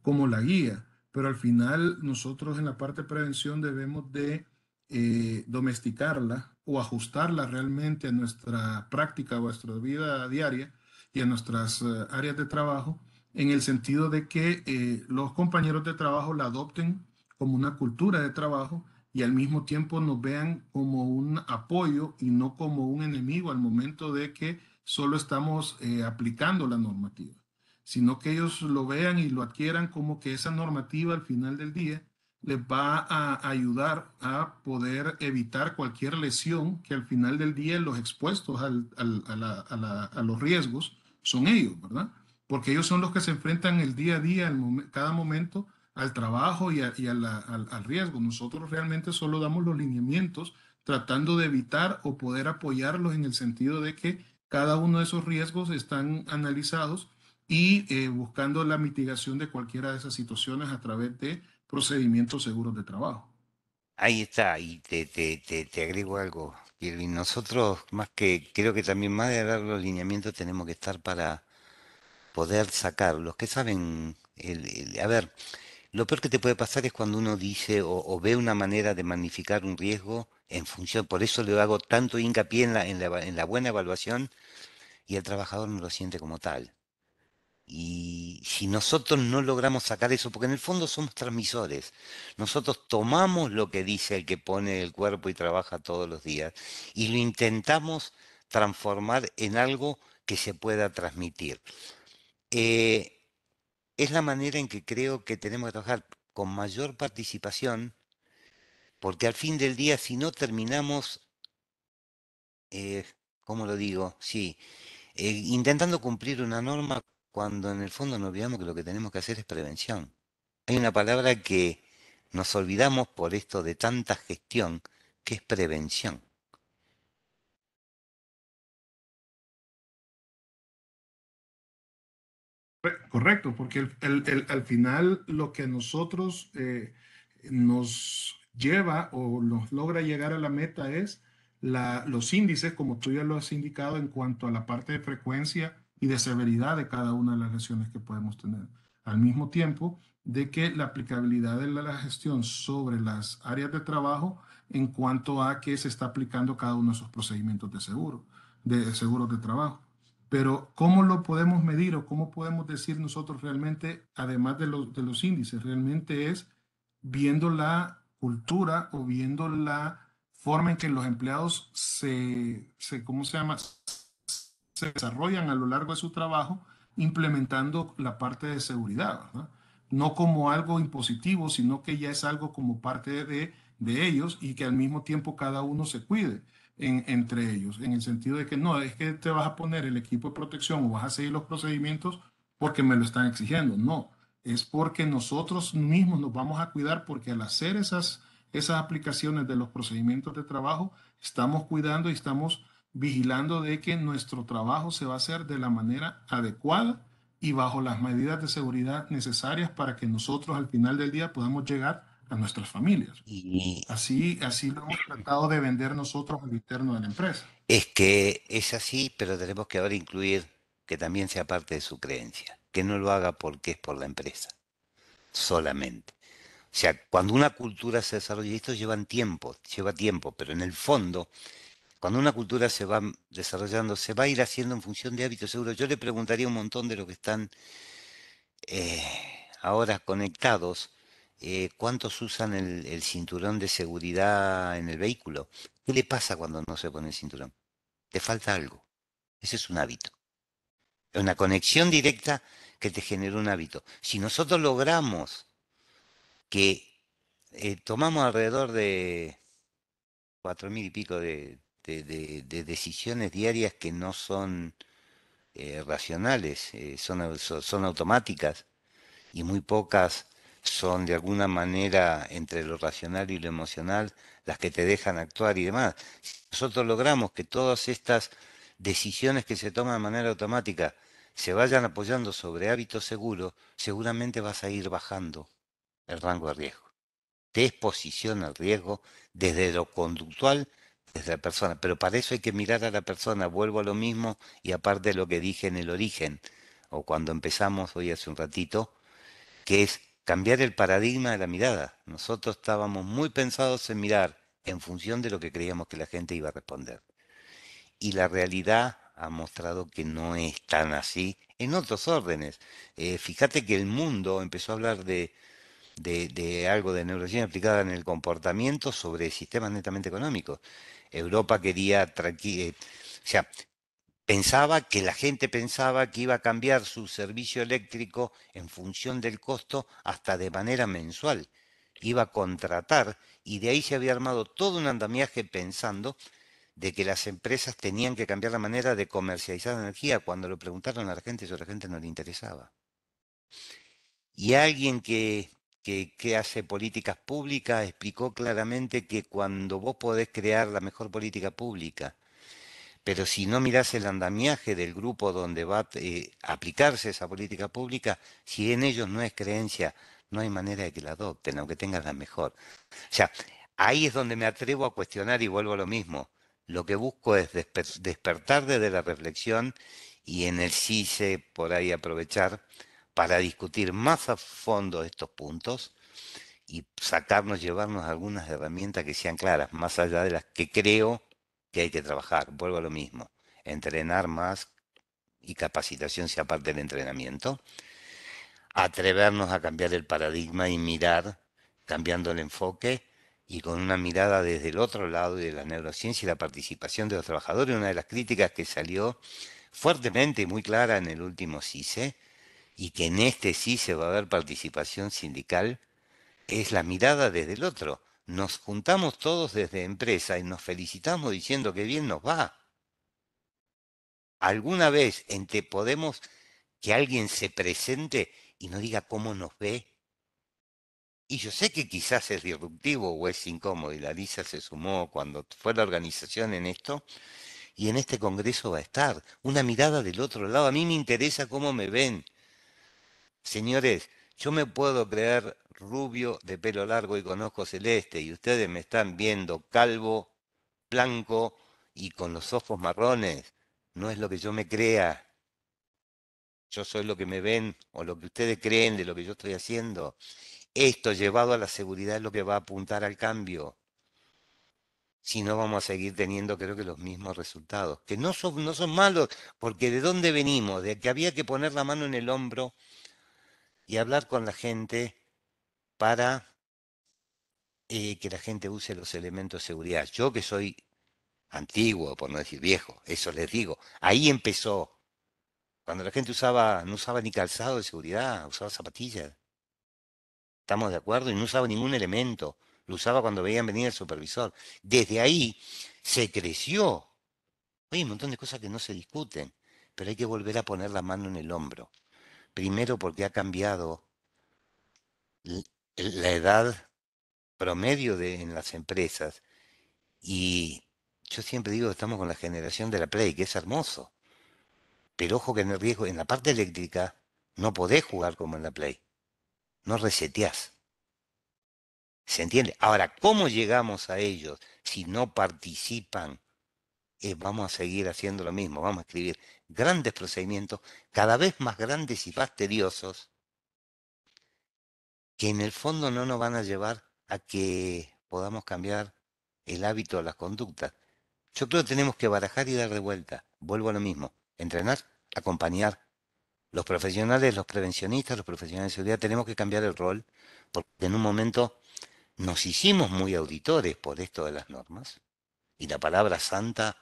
como la guía, pero al final nosotros en la parte de prevención debemos de eh, domesticarla o ajustarla realmente a nuestra práctica a nuestra vida diaria y a nuestras eh, áreas de trabajo, en el sentido de que eh, los compañeros de trabajo la adopten como una cultura de trabajo y al mismo tiempo nos vean como un apoyo y no como un enemigo al momento de que solo estamos aplicando la normativa, sino que ellos lo vean y lo adquieran como que esa normativa al final del día les va a ayudar a poder evitar cualquier lesión que al final del día los expuestos al, a, los riesgos son ellos, ¿verdad? Porque ellos son los que se enfrentan el día a día, cada momento, al trabajo y, al, al riesgo. Nosotros realmente solo damos los lineamientos tratando de evitar o poder apoyarlos en el sentido de que cada uno de esos riesgos están analizados y eh, buscando la mitigación de cualquiera de esas situaciones a través de procedimientos seguros de trabajo. Ahí está, y te, te, te, agrego algo, Irving. Nosotros, más que, creo que también más de dar los lineamientos, tenemos que estar para poder sacar. Los que saben, el, a ver, lo peor que te puede pasar es cuando uno dice o, ve una manera de magnificar un riesgo en función, por eso le hago tanto hincapié en la, en la, en la buena evaluación y el trabajador no lo siente como tal. Y si nosotros no logramos sacar eso, porque en el fondo somos transmisores, nosotros tomamos lo que dice el que pone el cuerpo y trabaja todos los días y lo intentamos transformar en algo que se pueda transmitir. Eh, es la manera en que creo que tenemos que trabajar con mayor participación, porque al fin del día, si no terminamos, eh, ¿cómo lo digo? Sí, eh, intentando cumplir una norma cuando en el fondo nos olvidamos que lo que tenemos que hacer es prevención. Hay una palabra que nos olvidamos por esto de tanta gestión, que es prevención. Correcto, porque al final lo que nosotros eh, nos lleva o nos logra llegar a la meta es los índices, como tú ya lo has indicado, en cuanto a la parte de frecuencia y de severidad de cada una de las lesiones que podemos tener. Al mismo tiempo de que la aplicabilidad de la gestión sobre las áreas de trabajo en cuanto a que se está aplicando cada uno de esos procedimientos de seguro, de seguros de trabajo. Pero ¿cómo lo podemos medir o cómo podemos decir nosotros realmente, además de, los, de los índices, realmente es viendo la cultura o viendo la forma en que los empleados se, se ¿cómo se llama? se desarrollan a lo largo de su trabajo implementando la parte de seguridad, no como algo impositivo, sino que ya es algo como parte de, de ellos y que al mismo tiempo cada uno se cuide en, entre ellos, en el sentido de que no, es que te vas a poner el equipo de protección o vas a seguir los procedimientos porque me lo están exigiendo, no, es porque nosotros mismos nos vamos a cuidar porque al hacer esas, esas aplicaciones de los procedimientos de trabajo, estamos cuidando y estamos vigilando de que nuestro trabajo se va a hacer de la manera adecuada y bajo las medidas de seguridad necesarias para que nosotros al final del día podamos llegar a nuestras familias. Y así, así lo hemos tratado de vender nosotros al interno de la empresa. Es que es así, pero tenemos que ahora incluir que también sea parte de su creencia, que no lo haga porque es por la empresa. solamente. O sea, cuando una cultura se desarrolla, y esto lleva tiempo, lleva tiempo, pero en el fondo, cuando una cultura se va desarrollando, se va a ir haciendo en función de hábitos seguros. Yo le preguntaría un montón de los que están eh, ahora conectados, eh, ¿cuántos usan el cinturón de seguridad en el vehículo? ¿Qué le pasa cuando no se pone el cinturón? Te falta algo. Ese es un hábito. Es una conexión directa que te genera un hábito. Si nosotros logramos que eh, tomamos alrededor de cuatro mil y pico de, decisiones diarias que no son eh, racionales, eh, son, son automáticas y muy pocas son de alguna manera entre lo racional y lo emocional las que te dejan actuar y demás. Si nosotros logramos que todas estas decisiones que se toman de manera automática se vayan apoyando sobre hábitos seguros, seguramente vas a ir bajando el rango de riesgo. Te exposición al riesgo desde lo conductual, desde la persona. Pero para eso hay que mirar a la persona. Vuelvo a lo mismo y aparte de lo que dije en el origen, o cuando empezamos hoy hace un ratito, que es cambiar el paradigma de la mirada. Nosotros estábamos muy pensados en mirar en función de lo que creíamos que la gente iba a responder. Y la realidad ha mostrado que no es tan así en otros órdenes. Eh, fíjate que el mundo empezó a hablar de de, algo de neurociencia aplicada en el comportamiento sobre sistemas netamente económicos. Europa quería, eh, o sea, pensaba que la gente pensaba que iba a cambiar su servicio eléctrico en función del costo hasta de manera mensual. Iba a contratar y de ahí se había armado todo un andamiaje pensando de que las empresas tenían que cambiar la manera de comercializar energía. Cuando lo preguntaron a la gente, eso a la gente no le interesaba. Y alguien que que, hace políticas públicas, explicó claramente que cuando vos podés crear la mejor política pública, pero si no mirás el andamiaje del grupo donde va a eh, aplicarse esa política pública, si en ellos no es creencia, no hay manera de que la adopten, aunque tengan la mejor. O sea, ahí es donde me atrevo a cuestionar y vuelvo a lo mismo. Lo que busco es despertar desde la reflexión y en el sí sé por ahí aprovechar para discutir más a fondo estos puntos y sacarnos, llevarnos algunas herramientas que sean claras, más allá de las que creo que hay que trabajar. Vuelvo a lo mismo, entrenar más y capacitación sea parte del entrenamiento. Atrevernos a cambiar el paradigma y mirar, cambiando el enfoque y con una mirada desde el otro lado de la neurociencia y la participación de los trabajadores. Una de las críticas que salió fuertemente y muy clara en el último CICE y que en este se va a ver participación sindical, es la mirada desde el otro. Nos juntamos todos desde empresa y nos felicitamos diciendo que bien nos va. ¿Alguna vez entre podemos que alguien se presente y nos diga cómo nos ve? Y yo sé que quizás es disruptivo o es incómodo, y la Lisa se sumó cuando fue la organización en esto, y en este congreso va a estar una mirada del otro lado. A mí me interesa cómo me ven, Señores, yo me puedo creer rubio de pelo largo y con ojos celeste y ustedes me están viendo calvo, blanco y con los ojos marrones. No es lo que yo me crea. Yo soy lo que me ven o lo que ustedes creen de lo que yo estoy haciendo. Esto llevado a la seguridad es lo que va a apuntar al cambio. Si no, vamos a seguir teniendo, creo que, los mismos resultados. Que no son, no son malos, porque ¿de dónde venimos? De que había que poner la mano en el hombro y hablar con la gente para eh, que la gente use los elementos de seguridad. Yo que soy antiguo, por no decir viejo, eso les digo, ahí empezó. Cuando la gente usaba, no usaba ni calzado de seguridad, usaba zapatillas. Estamos de acuerdo y no usaba ningún elemento. Lo usaba cuando veían venir el supervisor. Desde ahí se creció. Hay un montón de cosas que no se discuten, pero hay que volver a poner la mano en el hombro. Primero porque ha cambiado la edad promedio de, en las empresas. Y yo siempre digo que estamos con la generación de la Play, que es hermoso. Pero ojo que en el riesgo, en la parte eléctrica, no podés jugar como en la Play. No reseteás. ¿Se entiende? Ahora, ¿cómo llegamos a ellos si no participan vamos a seguir haciendo lo mismo, vamos a escribir grandes procedimientos, cada vez más grandes y fastidiosos, que en el fondo no nos van a llevar a que podamos cambiar el hábito o las conductas. Yo creo que tenemos que barajar y dar de vuelta. Vuelvo a lo mismo. Entrenar, acompañar. Los profesionales, los prevencionistas, los profesionales de seguridad, tenemos que cambiar el rol, porque en un momento nos hicimos muy auditores por esto de las normas. Y la palabra santa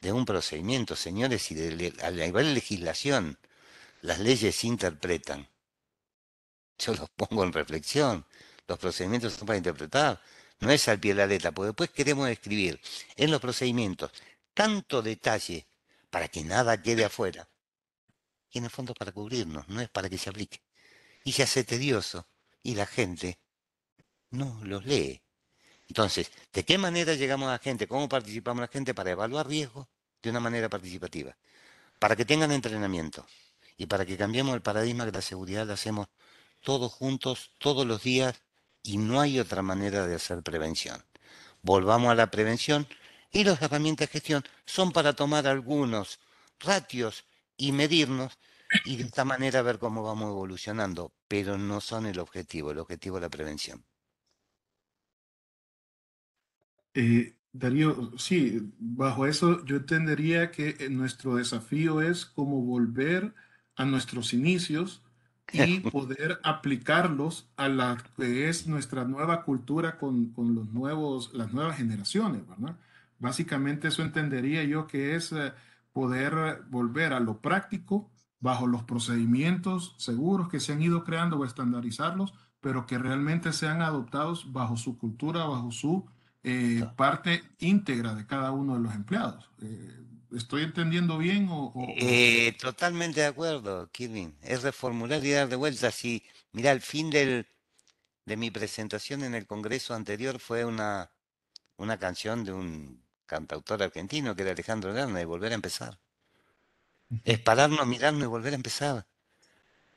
de un procedimiento, señores, y de, a nivel de legislación, las leyes se interpretan. Yo los pongo en reflexión. Los procedimientos son para interpretar. No es al pie de la letra, porque después queremos escribir en los procedimientos tanto detalle para que nada quede afuera. Y en el fondo para cubrirnos, no es para que se aplique. Y se hace tedioso. Y la gente no los lee. Entonces, ¿de qué manera llegamos a la gente? ¿Cómo participamos la gente para evaluar riesgos de una manera participativa? Para que tengan entrenamiento y para que cambiemos el paradigma de la seguridad la hacemos todos juntos, todos los días, y no hay otra manera de hacer prevención. Volvamos a la prevención y las herramientas de gestión son para tomar algunos ratios y medirnos y de esta manera ver cómo vamos evolucionando, pero no son el objetivo, el objetivo es la prevención. Eh, Darío, sí, bajo eso yo entendería que eh, nuestro desafío es como volver a nuestros inicios y poder aplicarlos a la que es nuestra nueva cultura con, con los nuevos, las nuevas generaciones, ¿verdad? Básicamente eso entendería yo que es eh, poder volver a lo práctico bajo los procedimientos seguros que se han ido creando o estandarizarlos, pero que realmente sean adoptados bajo su cultura, bajo su eh, parte íntegra de cada uno de los empleados. Eh, ¿Estoy entendiendo bien o...? Eh, totalmente de acuerdo, Kirvin. Es reformular y dar de vuelta. Sí, mira, el fin del, de mi presentación en el Congreso anterior fue una, una canción de un cantautor argentino que era Alejandro Lerner, de volver a empezar. Es pararnos, mirarnos y volver a empezar.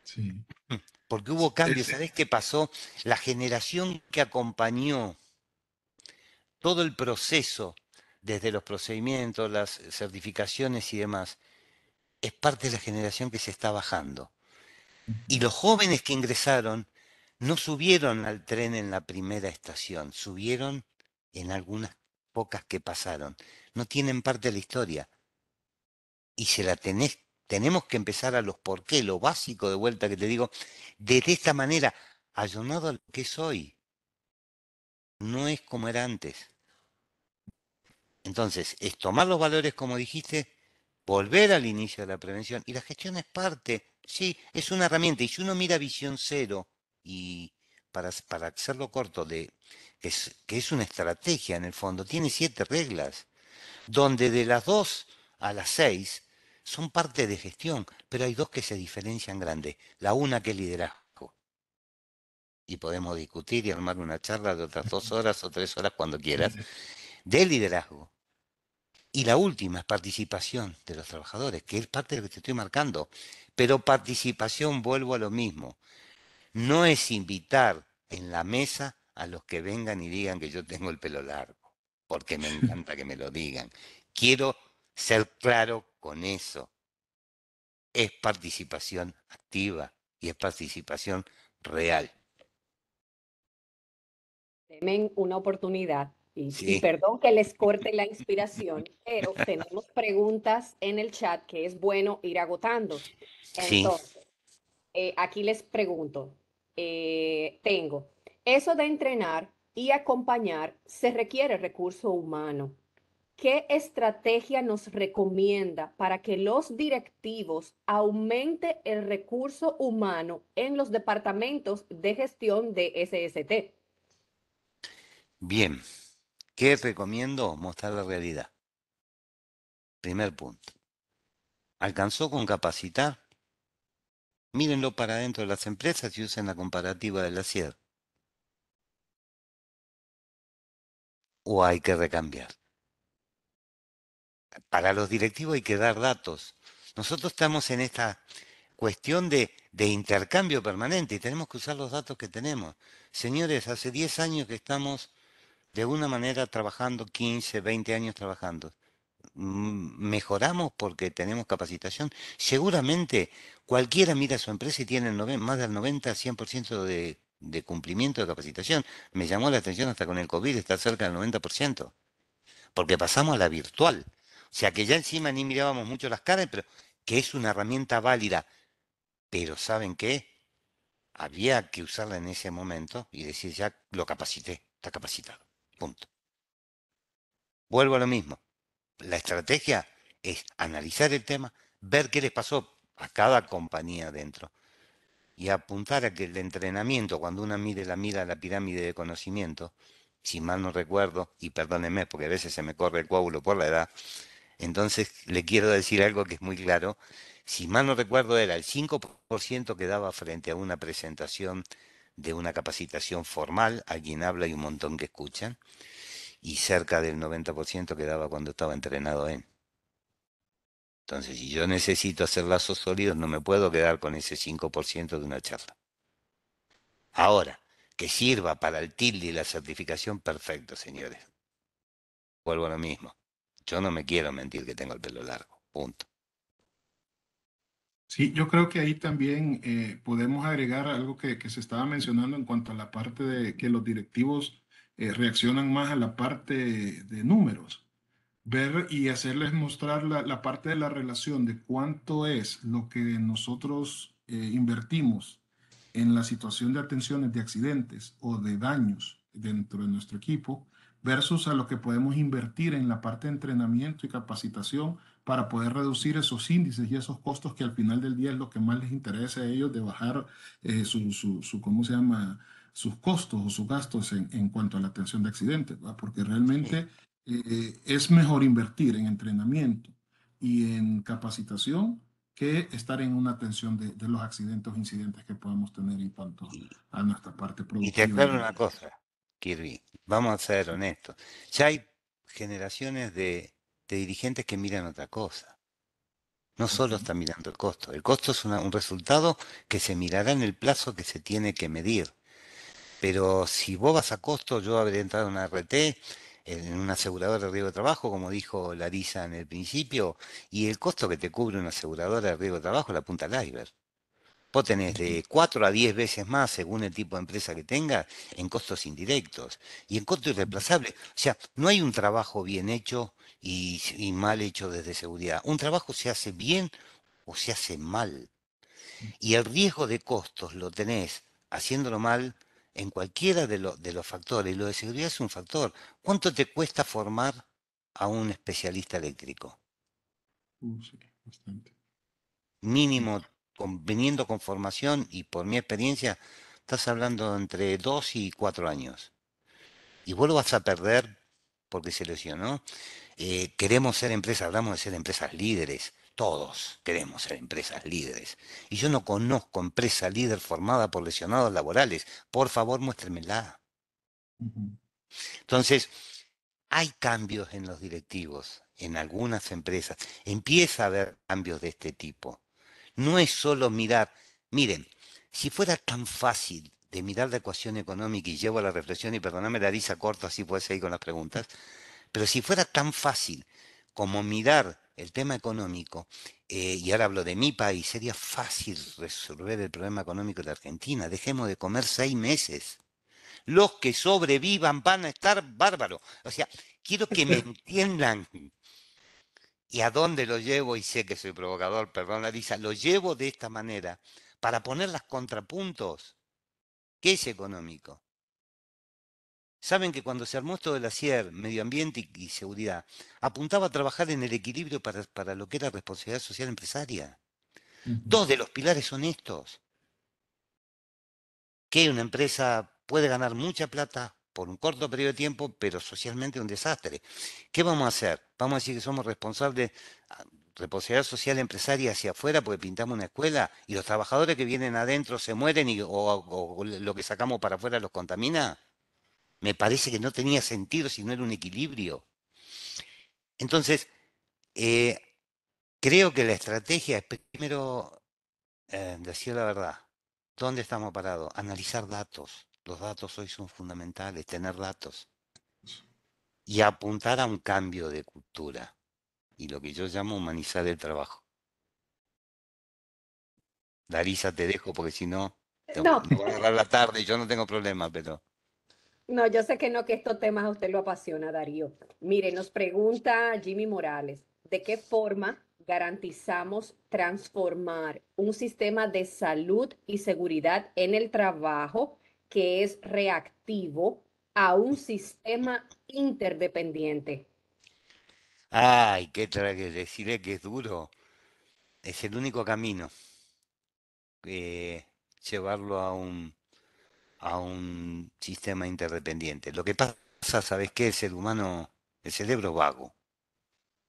Sí. Porque hubo cambios. ¿Sabés qué pasó? La generación que acompañó todo el proceso desde los procedimientos, las certificaciones y demás, es parte de la generación que se está bajando. Y los jóvenes que ingresaron no subieron al tren en la primera estación, subieron en algunas pocas que pasaron. No tienen parte de la historia. Y se la tenés, tenemos que empezar a los por qué, lo básico de vuelta que te digo, de esta manera, ayunado a lo que soy. No es como era antes. Entonces, es tomar los valores, como dijiste, volver al inicio de la prevención. Y la gestión es parte, sí, es una herramienta. Y si uno mira visión cero, y para, para hacerlo corto, de, que es una estrategia en el fondo, tiene siete reglas, donde de las dos a las seis son parte de gestión, pero hay dos que se diferencian grande. La una que es liderazgo. Y podemos discutir y armar una charla de otras dos horas o tres horas cuando quieras, de liderazgo. Y la última es participación de los trabajadores, que es parte de lo que te estoy marcando. Pero participación, vuelvo a lo mismo. No es invitar en la mesa a los que vengan y digan que yo tengo el pelo largo, porque me encanta que me lo digan. Quiero ser claro con eso. Es participación activa y es participación real. Temen una oportunidad y, perdón que les corte la inspiración, pero tenemos preguntas en el chat que es bueno ir agotando. Entonces, eh, aquí les pregunto, eh, tengo, eso de entrenar y acompañar se requiere recurso humano. ¿Qué estrategia nos recomienda para que los directivos aumente el recurso humano en los departamentos de gestión de SST? Bien, ¿Qué recomiendo? Mostrar la realidad. Primer punto. ¿Alcanzó con capacitar? Mírenlo para dentro de las empresas y usen la comparativa de la CIER. ¿O hay que recambiar? Para los directivos hay que dar datos. Nosotros estamos en esta cuestión de, de intercambio permanente y tenemos que usar los datos que tenemos. Señores, hace 10 años que estamos de alguna manera trabajando 15, 20 años trabajando. Mm, mejoramos porque tenemos capacitación. Seguramente cualquiera mira su empresa y tiene más del 90, 100% de de cumplimiento de capacitación. Me llamó la atención hasta con el COVID, está cerca del 90%, porque pasamos a la virtual. O sea que ya encima ni mirábamos mucho las caras, pero que es una herramienta válida. Pero ¿saben qué? Había que usarla en ese momento y decir, ya lo capacité, está capacitado. Punto. Vuelvo a lo mismo. La estrategia es analizar el tema, ver qué les pasó a cada compañía dentro y apuntar a que el entrenamiento, cuando uno mide la mira la pirámide de conocimiento, si mal no recuerdo, y perdónenme porque a veces se me corre el coágulo por la edad, entonces le quiero decir algo que es muy claro, si mal no recuerdo era el 5% que daba frente a una presentación de una capacitación formal, alguien habla y un montón que escuchan, y cerca del 90% que daba cuando estaba entrenado en. Entonces, si yo necesito hacer lazos sólidos, no me puedo quedar con ese 5% de una charla. Ahora, que sirva para el tilde y la certificación, perfecto, señores. Vuelvo a lo mismo. Yo no me quiero mentir que tengo el pelo largo. Punto. Sí, yo creo que ahí también eh, podemos agregar algo que, se estaba mencionando en cuanto a la parte de que los directivos eh, reaccionan más a la parte de números ver y hacerles mostrar la, parte de la relación de cuánto es lo que nosotros eh, invertimos en la situación de atenciones de accidentes o de daños dentro de nuestro equipo versus a lo que podemos invertir en la parte de entrenamiento y capacitación para poder reducir esos índices y esos costos que al final del día es lo que más les interesa a ellos de bajar eh, su, su, ¿cómo se llama? sus costos o sus gastos en, en cuanto a la atención de accidentes, porque realmente eh, es mejor invertir en entrenamiento y en capacitación que estar en una atención de, los accidentes o incidentes que podemos tener en cuanto a nuestra parte productiva. Y te aclaro una cosa, Kirby, vamos a ser honestos. Ya hay generaciones de, dirigentes que miran otra cosa. No solo están mirando el costo. El costo es un resultado que se mirará en el plazo que se tiene que medir. Pero si vos vas a costo, yo habré entrado en una RT en un asegurador de riesgo de trabajo, como dijo Larisa en el principio, y el costo que te cubre una aseguradora de riesgo de trabajo la punta al iceberg. Vos tenés de 4 a 10 veces más, según el tipo de empresa que tengas, en costos indirectos y en costo irreemplazable. O sea, no hay un trabajo bien hecho y, y mal hecho desde seguridad. Un trabajo se hace bien o se hace mal. Y el riesgo de costos lo tenés haciéndolo mal en cualquiera de, de los factores, y lo de seguridad es un factor. ¿Cuánto te cuesta formar a un especialista eléctrico? Uh, sí, bastante. Mínimo, viniendo con formación, y por mi experiencia, estás hablando entre dos y cuatro años. Y vos lo vas a perder porque se lesionó. Eh, queremos ser empresas, hablamos de ser empresas líderes. Todos queremos ser empresas líderes. Y yo no conozco empresa líder formada por lesionados laborales. Por favor, muéstremela. Entonces, hay cambios en los directivos, en algunas empresas. Empieza a haber cambios de este tipo. No es solo mirar. Miren, si fuera tan fácil de mirar la ecuación económica y llevo a la reflexión, y perdóname la risa corta, así puedes seguir con las preguntas, pero si fuera tan fácil como mirar el tema económico, eh, y ahora hablo de mi país, sería fácil resolver el problema económico de Argentina. Dejemos de comer seis meses. Los que sobrevivan van a estar bárbaros. O sea, quiero que me entiendan. ¿Y a dónde lo llevo? Y sé que soy provocador, perdón, Larisa. Lo llevo de esta manera para poner las contrapuntos. ¿Qué es económico? Saben que cuando se armó esto de la CIER, medio ambiente y, seguridad, apuntaba a trabajar en el equilibrio para, lo que era responsabilidad social empresaria. Dos de los pilares son estos. Que una empresa puede ganar mucha plata por un corto periodo de tiempo, pero socialmente un desastre. ¿Qué vamos a hacer? Vamos a decir que somos responsables, ah, responsabilidad social empresaria hacia afuera porque pintamos una escuela y los trabajadores que vienen adentro se mueren y, o lo que sacamos para afuera los contamina me parece que no tenía sentido si no era un equilibrio. Entonces, eh, creo que la estrategia es primero eh, decir la verdad. ¿Dónde estamos parados? Analizar datos. Los datos hoy son fundamentales, tener datos. Y apuntar a un cambio de cultura. Y lo que yo llamo humanizar el trabajo. Darisa, te dejo porque si no, No. No va a agarrar la tarde, yo no tengo problema, pero... No, yo sé que no, que estos temas a usted lo apasiona, Darío. Mire, nos pregunta Jimmy Morales, ¿de qué forma garantizamos transformar un sistema de salud y seguridad en el trabajo que es reactivo a un sistema interdependiente? Ay, qué tra- decirle que es duro. Es el único camino. eh, llevarlo a un, a un sistema interdependiente. Lo que pasa, ¿sabes qué? El ser humano, el cerebro vago.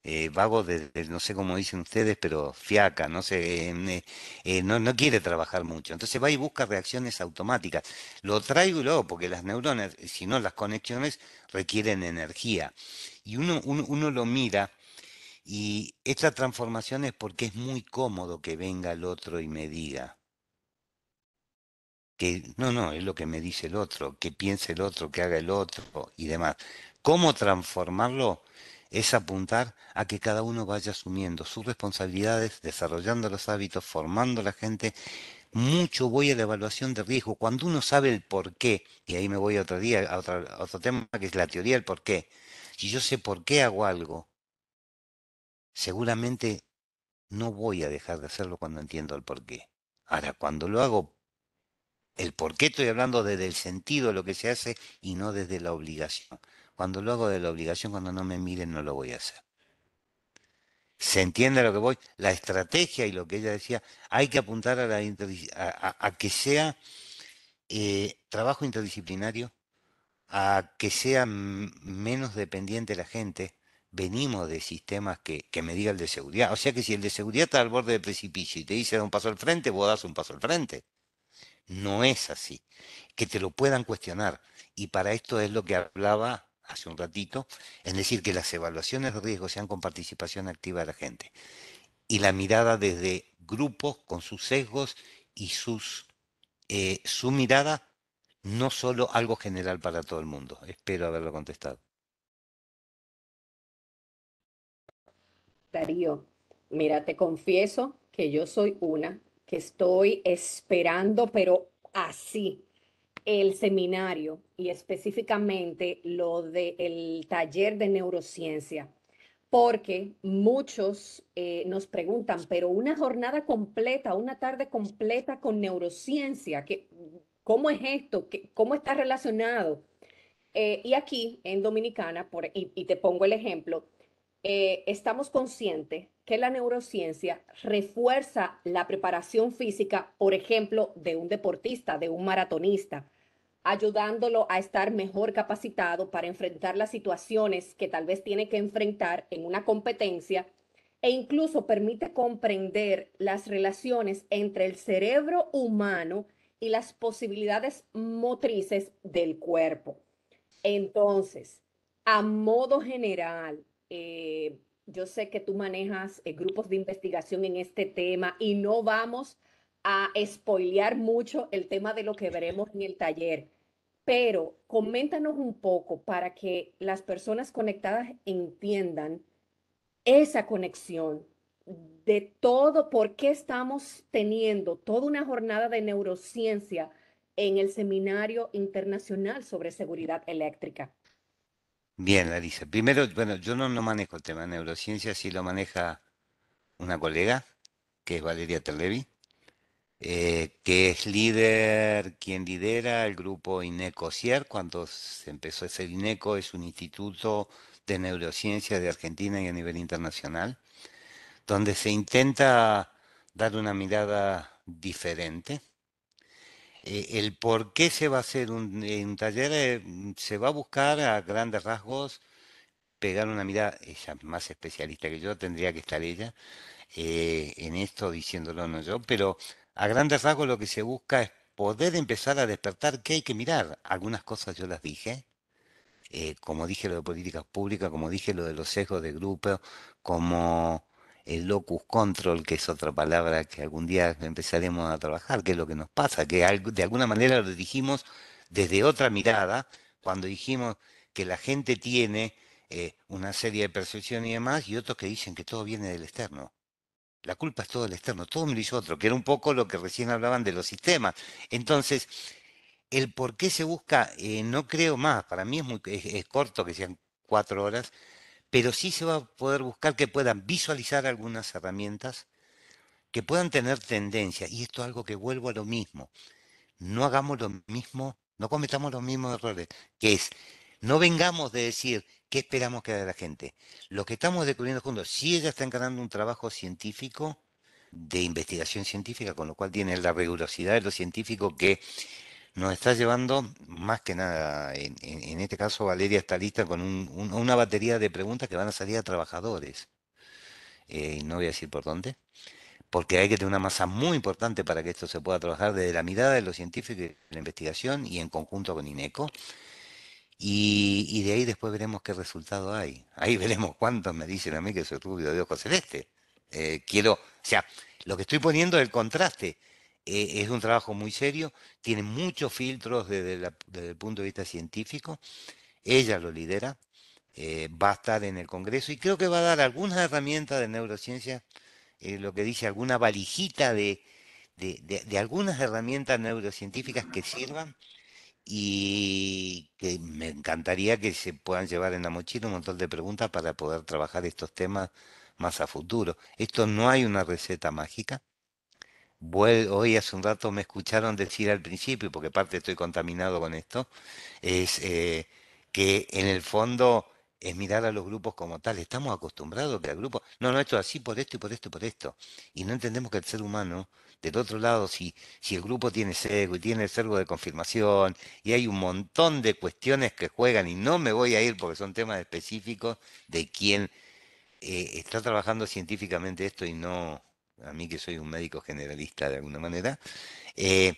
Eh, vago de, no sé cómo dicen ustedes, pero fiaca, no sé, eh, eh, no, no quiere trabajar mucho. Entonces va y busca reacciones automáticas. Lo traigo y luego, porque las neuronas, si no las conexiones, requieren energía. Y uno, uno lo mira y esta transformación es porque es muy cómodo que venga el otro y me diga que no, no, es lo que me dice el otro, que piense el otro, que haga el otro y demás. ¿Cómo transformarlo? Es apuntar a que cada uno vaya asumiendo sus responsabilidades, desarrollando los hábitos, formando a la gente. Mucho voy a la evaluación de riesgo. Cuando uno sabe el por qué, y ahí me voy a otro día, a otro, otro tema que es la teoría del por qué. Si yo sé por qué hago algo, seguramente no voy a dejar de hacerlo cuando entiendo el por qué. Ahora, cuando lo hago el por qué estoy hablando desde el sentido de lo que se hace y no desde la obligación. Cuando lo hago de la obligación, cuando no me miren, no lo voy a hacer. ¿Se entiende lo que voy? La estrategia y lo que ella decía, hay que apuntar a, la que sea eh, trabajo interdisciplinario, a que sea menos dependiente la gente. Venimos de sistemas que, que me diga el de seguridad. O sea que si el de seguridad está al borde del precipicio y te dice da un paso al frente, vos das un paso al frente. No es así. Que te lo puedan cuestionar. Y para esto es lo que hablaba hace un ratito, es decir, que las evaluaciones de riesgo sean con participación activa de la gente. Y la mirada desde grupos con sus sesgos y sus, eh, su mirada, no solo algo general para todo el mundo. Espero haberlo contestado. Darío, mira, te confieso que yo soy una que estoy esperando, pero así, el seminario y específicamente lo del taller de neurociencia, porque muchos eh, nos preguntan, pero una jornada completa, una tarde completa con neurociencia, ¿qué, ¿cómo es esto? ¿Qué, ¿Cómo está relacionado? Eh, y aquí en Dominicana, por, y, y te pongo el ejemplo, eh, estamos conscientes que la neurociencia refuerza la preparación física, por ejemplo, de un deportista, de un maratonista, ayudándolo a estar mejor capacitado para enfrentar las situaciones que tal vez tiene que enfrentar en una competencia e incluso permite comprender las relaciones entre el cerebro humano y las posibilidades motrices del cuerpo. Entonces, a modo general, eh, yo sé que tú manejas eh, grupos de investigación en este tema y no vamos a spoilear mucho el tema de lo que veremos en el taller, pero coméntanos un poco para que las personas conectadas entiendan esa conexión de todo, por qué estamos teniendo toda una jornada de neurociencia en el Seminario Internacional sobre Seguridad Eléctrica. Bien, Larisa. Primero, bueno, yo no, manejo el tema de neurociencia, sí lo maneja una colega, que es Valeria Terlevi, eh, que es líder, quien lidera el grupo INECO CIER. Cuando se empezó a ser INECO, es un instituto de neurociencia de Argentina y a nivel internacional, donde se intenta dar una mirada diferente. Eh, el por qué se va a hacer un, eh, taller eh, se va a buscar a grandes rasgos pegar una mirada, ella más especialista que yo, tendría que estar ella en esto diciéndolo, no yo, pero a grandes rasgos lo que se busca es poder empezar a despertar qué hay que mirar. Algunas cosas yo las dije, como dije lo de políticas públicas, como dije lo de los sesgos de grupo, como el locus control, que es otra palabra que algún día empezaremos a trabajar, que es lo que nos pasa, que de alguna manera lo dijimos desde otra mirada, cuando dijimos que la gente tiene eh, una serie de percepciones y demás, y otros que dicen que todo viene del externo. La culpa es todo el externo, todo me lo hizo otro, que era un poco lo que recién hablaban de los sistemas. Entonces, el por qué se busca, eh, no creo más, para mí es, muy, es, corto que sean cuatro horas, pero sí se va a poder buscar que puedan visualizar algunas herramientas, que puedan tener tendencia, y esto es algo que vuelvo a lo mismo, no hagamos lo mismo, no cometamos los mismos errores, que es, no vengamos de decir, ¿qué esperamos que haga la gente? Lo que estamos descubriendo juntos, si ella está encarando un trabajo científico, de investigación científica, con lo cual tiene la rigurosidad de lo científico que nos está llevando más que nada, en, este caso Valeria está lista con una batería de preguntas que van a salir a trabajadores. Eh, no voy a decir por dónde, porque hay que tener una masa muy importante para que esto se pueda trabajar desde la mirada de los científicos de la investigación y en conjunto con INECO. Y, de ahí después veremos qué resultado hay. Ahí veremos cuántos me dicen a mí que soy rubio de ojos celeste. Eh, quiero, o sea, lo que estoy poniendo es el contraste eh, es un trabajo muy serio, tiene muchos filtros desde, el punto de vista científico, ella lo lidera, eh, va a estar en el Congreso y creo que va a dar algunas herramientas de neurociencia, eh, lo que dice alguna valijita de, de, algunas herramientas neurocientíficas que sirvan y que me encantaría que se puedan llevar en la mochila un montón de preguntas para poder trabajar estos temas más a futuro. Esto no hay una receta mágica, hoy hace un rato me escucharon decir al principio, porque parte estoy contaminado con esto, es eh, que en el fondo es mirar a los grupos como tal. Estamos acostumbrados que el grupo, no, no, esto es así por esto y por esto y por esto. Y no entendemos que el ser humano, del otro lado, si, si el grupo tiene sesgo y tiene el sesgo de confirmación y hay un montón de cuestiones que juegan y no me voy a ir porque son temas específicos de quién eh, está trabajando científicamente esto y no, a mí que soy un médico generalista de alguna manera, eh,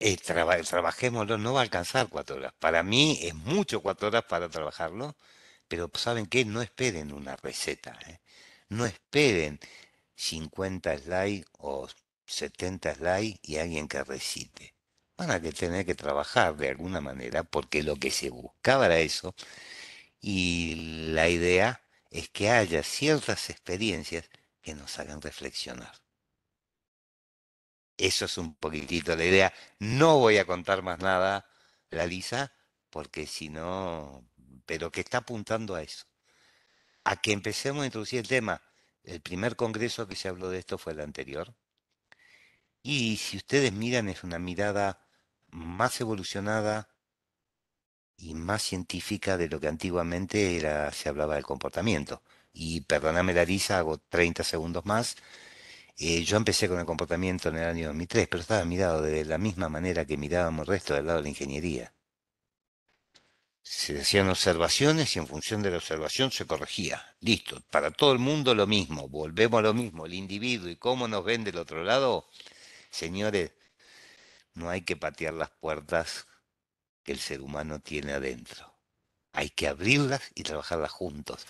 eh trabajémoslo, no va a alcanzar cuatro horas. Para mí es mucho cuatro horas para trabajarlo, pero ¿saben qué? No esperen una receta. ¿eh? No esperen 50 slides o 70 slides y alguien que recite. Van a tener que trabajar de alguna manera porque lo que se buscaba era eso. Y la idea es que haya ciertas experiencias que nos hagan reflexionar. Eso es un poquitito la idea. No voy a contar más nada, la Lisa, porque si no, pero que está apuntando a eso. A que empecemos a introducir el tema. El primer congreso que se habló de esto fue el anterior. Y si ustedes miran, es una mirada más evolucionada y más científica de lo que antiguamente era, se hablaba del comportamiento y perdóname Larisa, hago 30 segundos más. Eh, yo empecé con el comportamiento en el año 2003, pero estaba mirado de la misma manera que mirábamos el resto del lado de la ingeniería. Se hacían observaciones y en función de la observación se corregía. Listo, para todo el mundo lo mismo, volvemos a lo mismo, el individuo y cómo nos ven del otro lado. Señores, no hay que patear las puertas que el ser humano tiene adentro. Hay que abrirlas y trabajarlas juntos.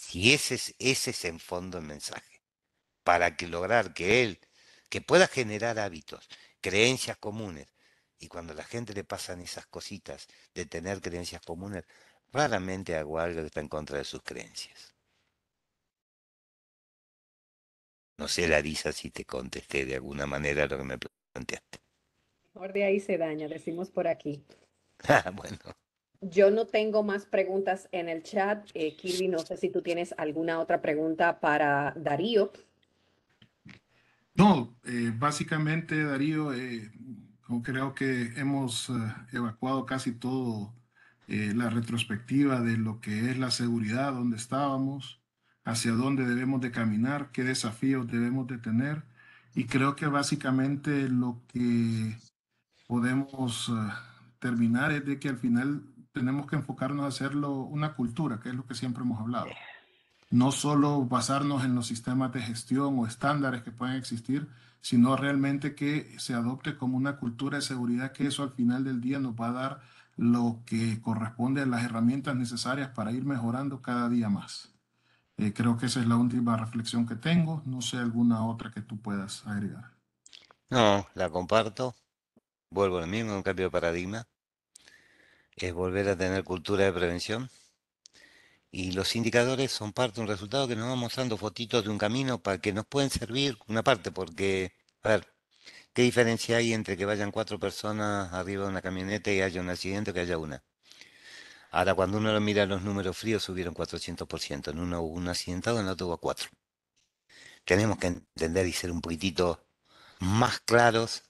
Si ese es, ese es en fondo el mensaje, para que lograr que él, que pueda generar hábitos, creencias comunes, y cuando a la gente le pasan esas cositas de tener creencias comunes, raramente hago algo que está en contra de sus creencias. No sé, Larisa, si te contesté de alguna manera lo que me planteaste. Mejor de ahí se daña, decimos por aquí. Ah, bueno. Yo no tengo más preguntas en el chat. Eh, Kirby, no sé si tú tienes alguna otra pregunta para Darío. No, eh, básicamente, Darío, eh, creo que hemos evacuado casi todo la retrospectiva de lo que es la seguridad, dónde estábamos, hacia dónde debemos de caminar, qué desafíos debemos de tener. Y creo que básicamente lo que podemos terminar es de que al final tenemos que enfocarnos a hacerlo una cultura, que es lo que siempre hemos hablado. No solo basarnos en los sistemas de gestión o estándares que pueden existir, sino realmente que se adopte como una cultura de seguridad, que eso al final del día nos va a dar lo que corresponde a las herramientas necesarias para ir mejorando cada día más. Eh, creo que esa es la última reflexión que tengo. No sé alguna otra que tú puedas agregar. No, la comparto. Vuelvo a lo mismo, un cambio de paradigma es volver a tener cultura de prevención Y los indicadores son parte de un resultado que nos va mostrando fotitos de un camino para que nos pueden servir una parte, porque, a ver, ¿qué diferencia hay entre que vayan cuatro personas arriba de una camioneta y haya un accidente o que haya una? Ahora, cuando uno lo mira los números fríos, subieron 400%. En uno hubo un accidentado, en el otro hubo cuatro. Tenemos que entender y ser un poquitito más claros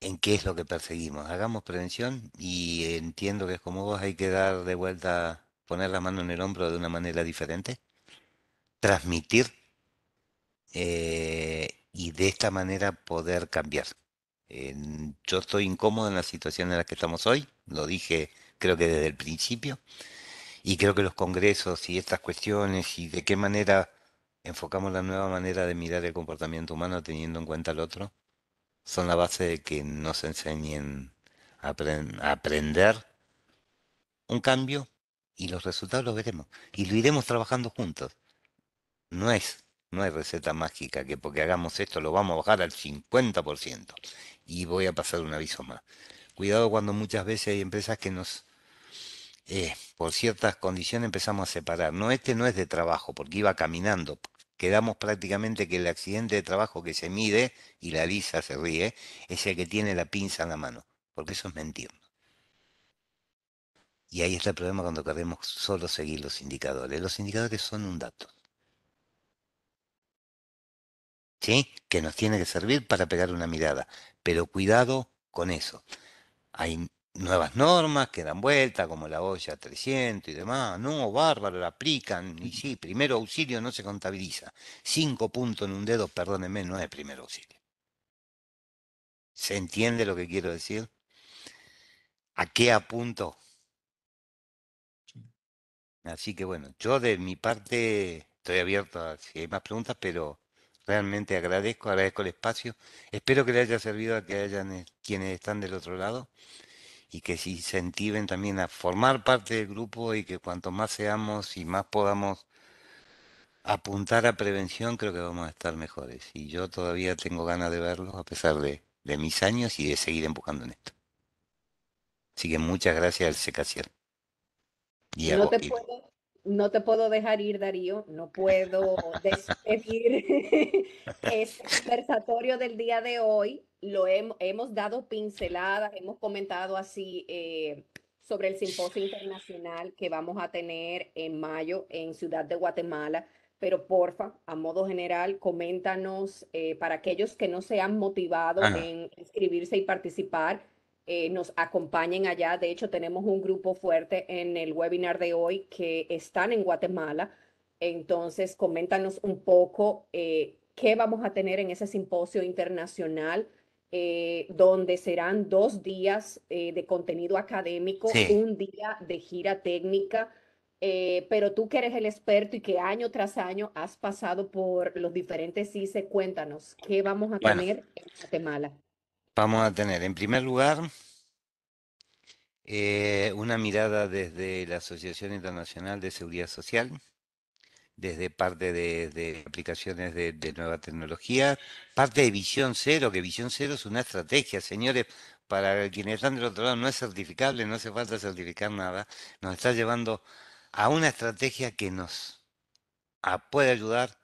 en qué es lo que perseguimos. Hagamos prevención y entiendo que es como vos hay que dar de vuelta, poner la mano en el hombro de una manera diferente, transmitir eh, y de esta manera poder cambiar. yo estoy incómodo en la situación en la que estamos hoy, lo dije creo que desde el principio, y creo que los congresos y estas cuestiones y de qué manera enfocamos la nueva manera de mirar el comportamiento humano teniendo en cuenta al otro, son la base de que nos enseñen a, aprender un cambio y los resultados los veremos. Y lo iremos trabajando juntos. No es, no hay receta mágica que porque hagamos esto lo vamos a bajar al 50%. Y voy a pasar un aviso más. Cuidado cuando muchas veces hay empresas que nos eh, por ciertas condiciones empezamos a separar. No, este no es de trabajo, porque iba caminando. Quedamos prácticamente que el accidente de trabajo que se mide, y la Lisa se ríe, es el que tiene la pinza en la mano, porque eso es mentir. Y ahí está el problema cuando queremos solo seguir los indicadores. Los indicadores son un dato. ¿Sí? Que nos tiene que servir para pegar una mirada. Pero cuidado con eso. Hay nuevas normas que dan vuelta, como la olla 300 y demás. No, bárbaro, la aplican. Y sí, primero auxilio no se contabiliza. Cinco puntos en un dedo, perdónenme, no es primero auxilio. ¿Se entiende lo que quiero decir? ¿A qué apunto? Así que bueno, yo de mi parte estoy abierto a si hay más preguntas, pero realmente agradezco, agradezco el espacio. Espero que le haya servido a que hayan eh, quienes están del otro lado y que se incentiven también a formar parte del grupo y que cuanto más seamos y más podamos apuntar a prevención, creo que vamos a estar mejores. Y yo todavía tengo ganas de verlo a pesar de, mis años y de seguir empujando en esto. Así que muchas gracias al Secacier. Y no, te puedo, no te puedo dejar ir, Darío. No puedo despedir este conversatorio del día de hoy lo hemos, dado pinceladas, hemos comentado así eh, sobre el simposio internacional que vamos a tener en mayo en Ciudad de Guatemala. Pero porfa, a modo general, coméntanos eh, para aquellos que no se han motivado en inscribirse y participar, eh, nos acompañen allá. De hecho, tenemos un grupo fuerte en el webinar de hoy que están en Guatemala. Entonces, coméntanos un poco qué vamos a tener en ese simposio internacional eh, donde serán dos días eh, de contenido académico, un día de gira técnica, eh, pero tú que eres el experto y que año tras año has pasado por los diferentes CICE, cuéntanos, ¿qué vamos a tener en Guatemala? Vamos a tener, en primer lugar, una mirada desde la Asociación Internacional de Seguridad Social, desde parte de, aplicaciones de, nueva tecnología, parte de Visión Cero, que Visión Cero es una estrategia, señores, para quienes están del otro lado, no es certificable, no hace falta certificar nada, nos está llevando a una estrategia que nos puede ayudar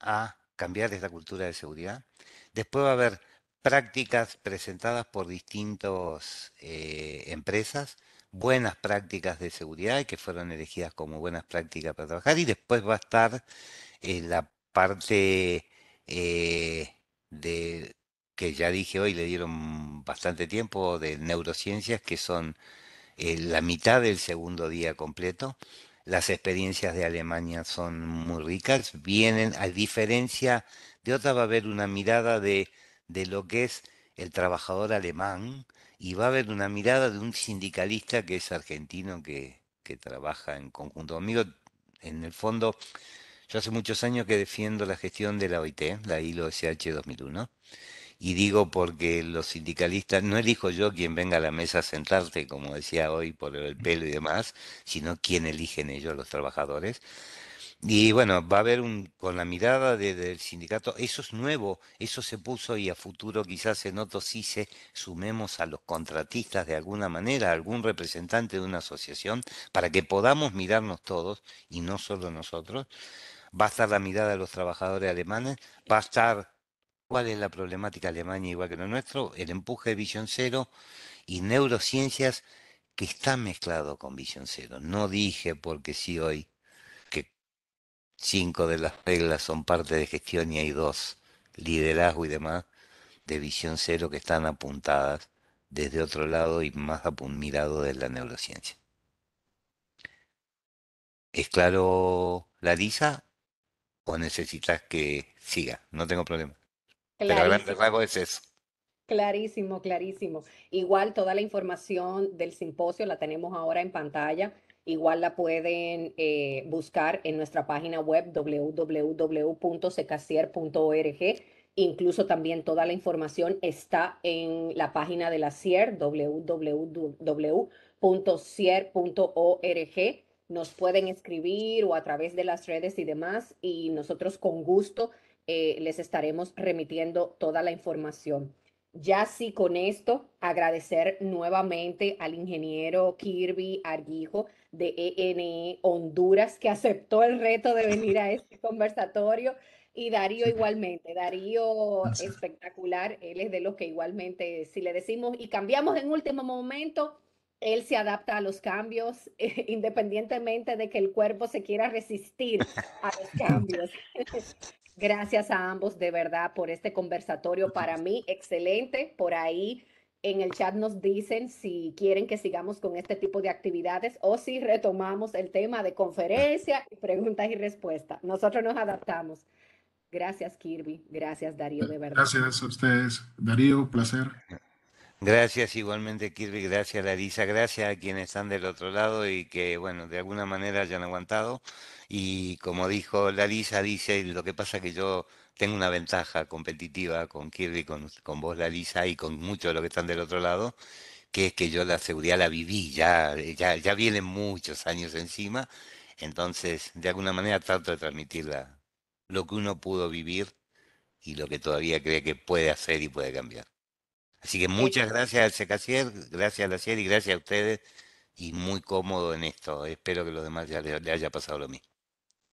a cambiar esta cultura de seguridad. Después va a haber prácticas presentadas por distintas eh, empresas buenas prácticas de seguridad que fueron elegidas como buenas prácticas para trabajar y después va a estar la parte eh, de que ya dije hoy le dieron bastante tiempo de neurociencias que son eh, la mitad del segundo día completo. Las experiencias de Alemania son muy ricas, vienen a diferencia de otra va a haber una mirada de, de lo que es el trabajador alemán, y va a haber una mirada de un sindicalista que es argentino que, trabaja en conjunto conmigo. En el fondo, yo hace muchos años que defiendo la gestión de la OIT, la ILO SH 2001, y digo porque los sindicalistas, no elijo yo quien venga a la mesa a sentarte, como decía hoy, por el pelo y demás, sino quien eligen ellos, los trabajadores. Y bueno, va a haber un, con la mirada de- del sindicato, eso es nuevo, eso se puso y a futuro quizás en otros se sumemos a los contratistas de alguna manera, algún representante de una asociación, para que podamos mirarnos todos y no solo nosotros. Va a estar la mirada de los trabajadores alemanes, va a estar cuál es la problemática alemana igual que lo nuestro, el empuje de visión cero y neurociencias que está mezclado con visión cero. No dije porque sí hoy cinco de las reglas son parte de gestión y hay dos, liderazgo y demás, de visión cero que están apuntadas desde otro lado y más mirado de la neurociencia. ¿Es claro, Larisa? ¿O necesitas que siga? No tengo problema. Pero a grandes rasgos es eso. Clarísimo, clarísimo. Igual toda la información del simposio la tenemos ahora en pantalla. Igual la pueden eh, buscar en nuestra página web www.secasier.org. Incluso también toda la información está en la página de la CIER, www.cier.org. Nos pueden escribir o a través de las redes y demás y nosotros con gusto eh, les estaremos remitiendo toda la información. Ya sí, con esto, agradecer nuevamente al ingeniero Kirby Arguijo de ENE Honduras, que aceptó el reto de venir a este conversatorio. Y Darío igualmente, Darío espectacular, él es de los que igualmente, si le decimos y cambiamos en último momento, él se adapta a los cambios, independientemente de que el cuerpo se quiera resistir a los cambios. Gracias a ambos de verdad por este conversatorio. Para mí, excelente. Por ahí en el chat nos dicen si quieren que sigamos con este tipo de actividades o si retomamos el tema de conferencia y preguntas y respuestas. Nosotros nos adaptamos. Gracias, Kirby. Gracias, Darío, de verdad. Gracias a ustedes. Darío, placer. Gracias igualmente, Kirby. Gracias, Larisa. Gracias a quienes están del otro lado y que, bueno, de alguna manera hayan aguantado. Y como dijo Larisa, dice, lo que pasa es que yo tengo una ventaja competitiva con Kirby, con, con vos, Larisa, y con muchos de los que están del otro lado, que es que yo la seguridad la viví, ya, ya, ya vienen muchos años encima, entonces de alguna manera trato de transmitir lo que uno pudo vivir y lo que todavía cree que puede hacer y puede cambiar. Así que muchas gracias al Secasier, gracias a la CIER y gracias a ustedes y muy cómodo en esto. Espero que los demás ya le haya pasado lo mismo.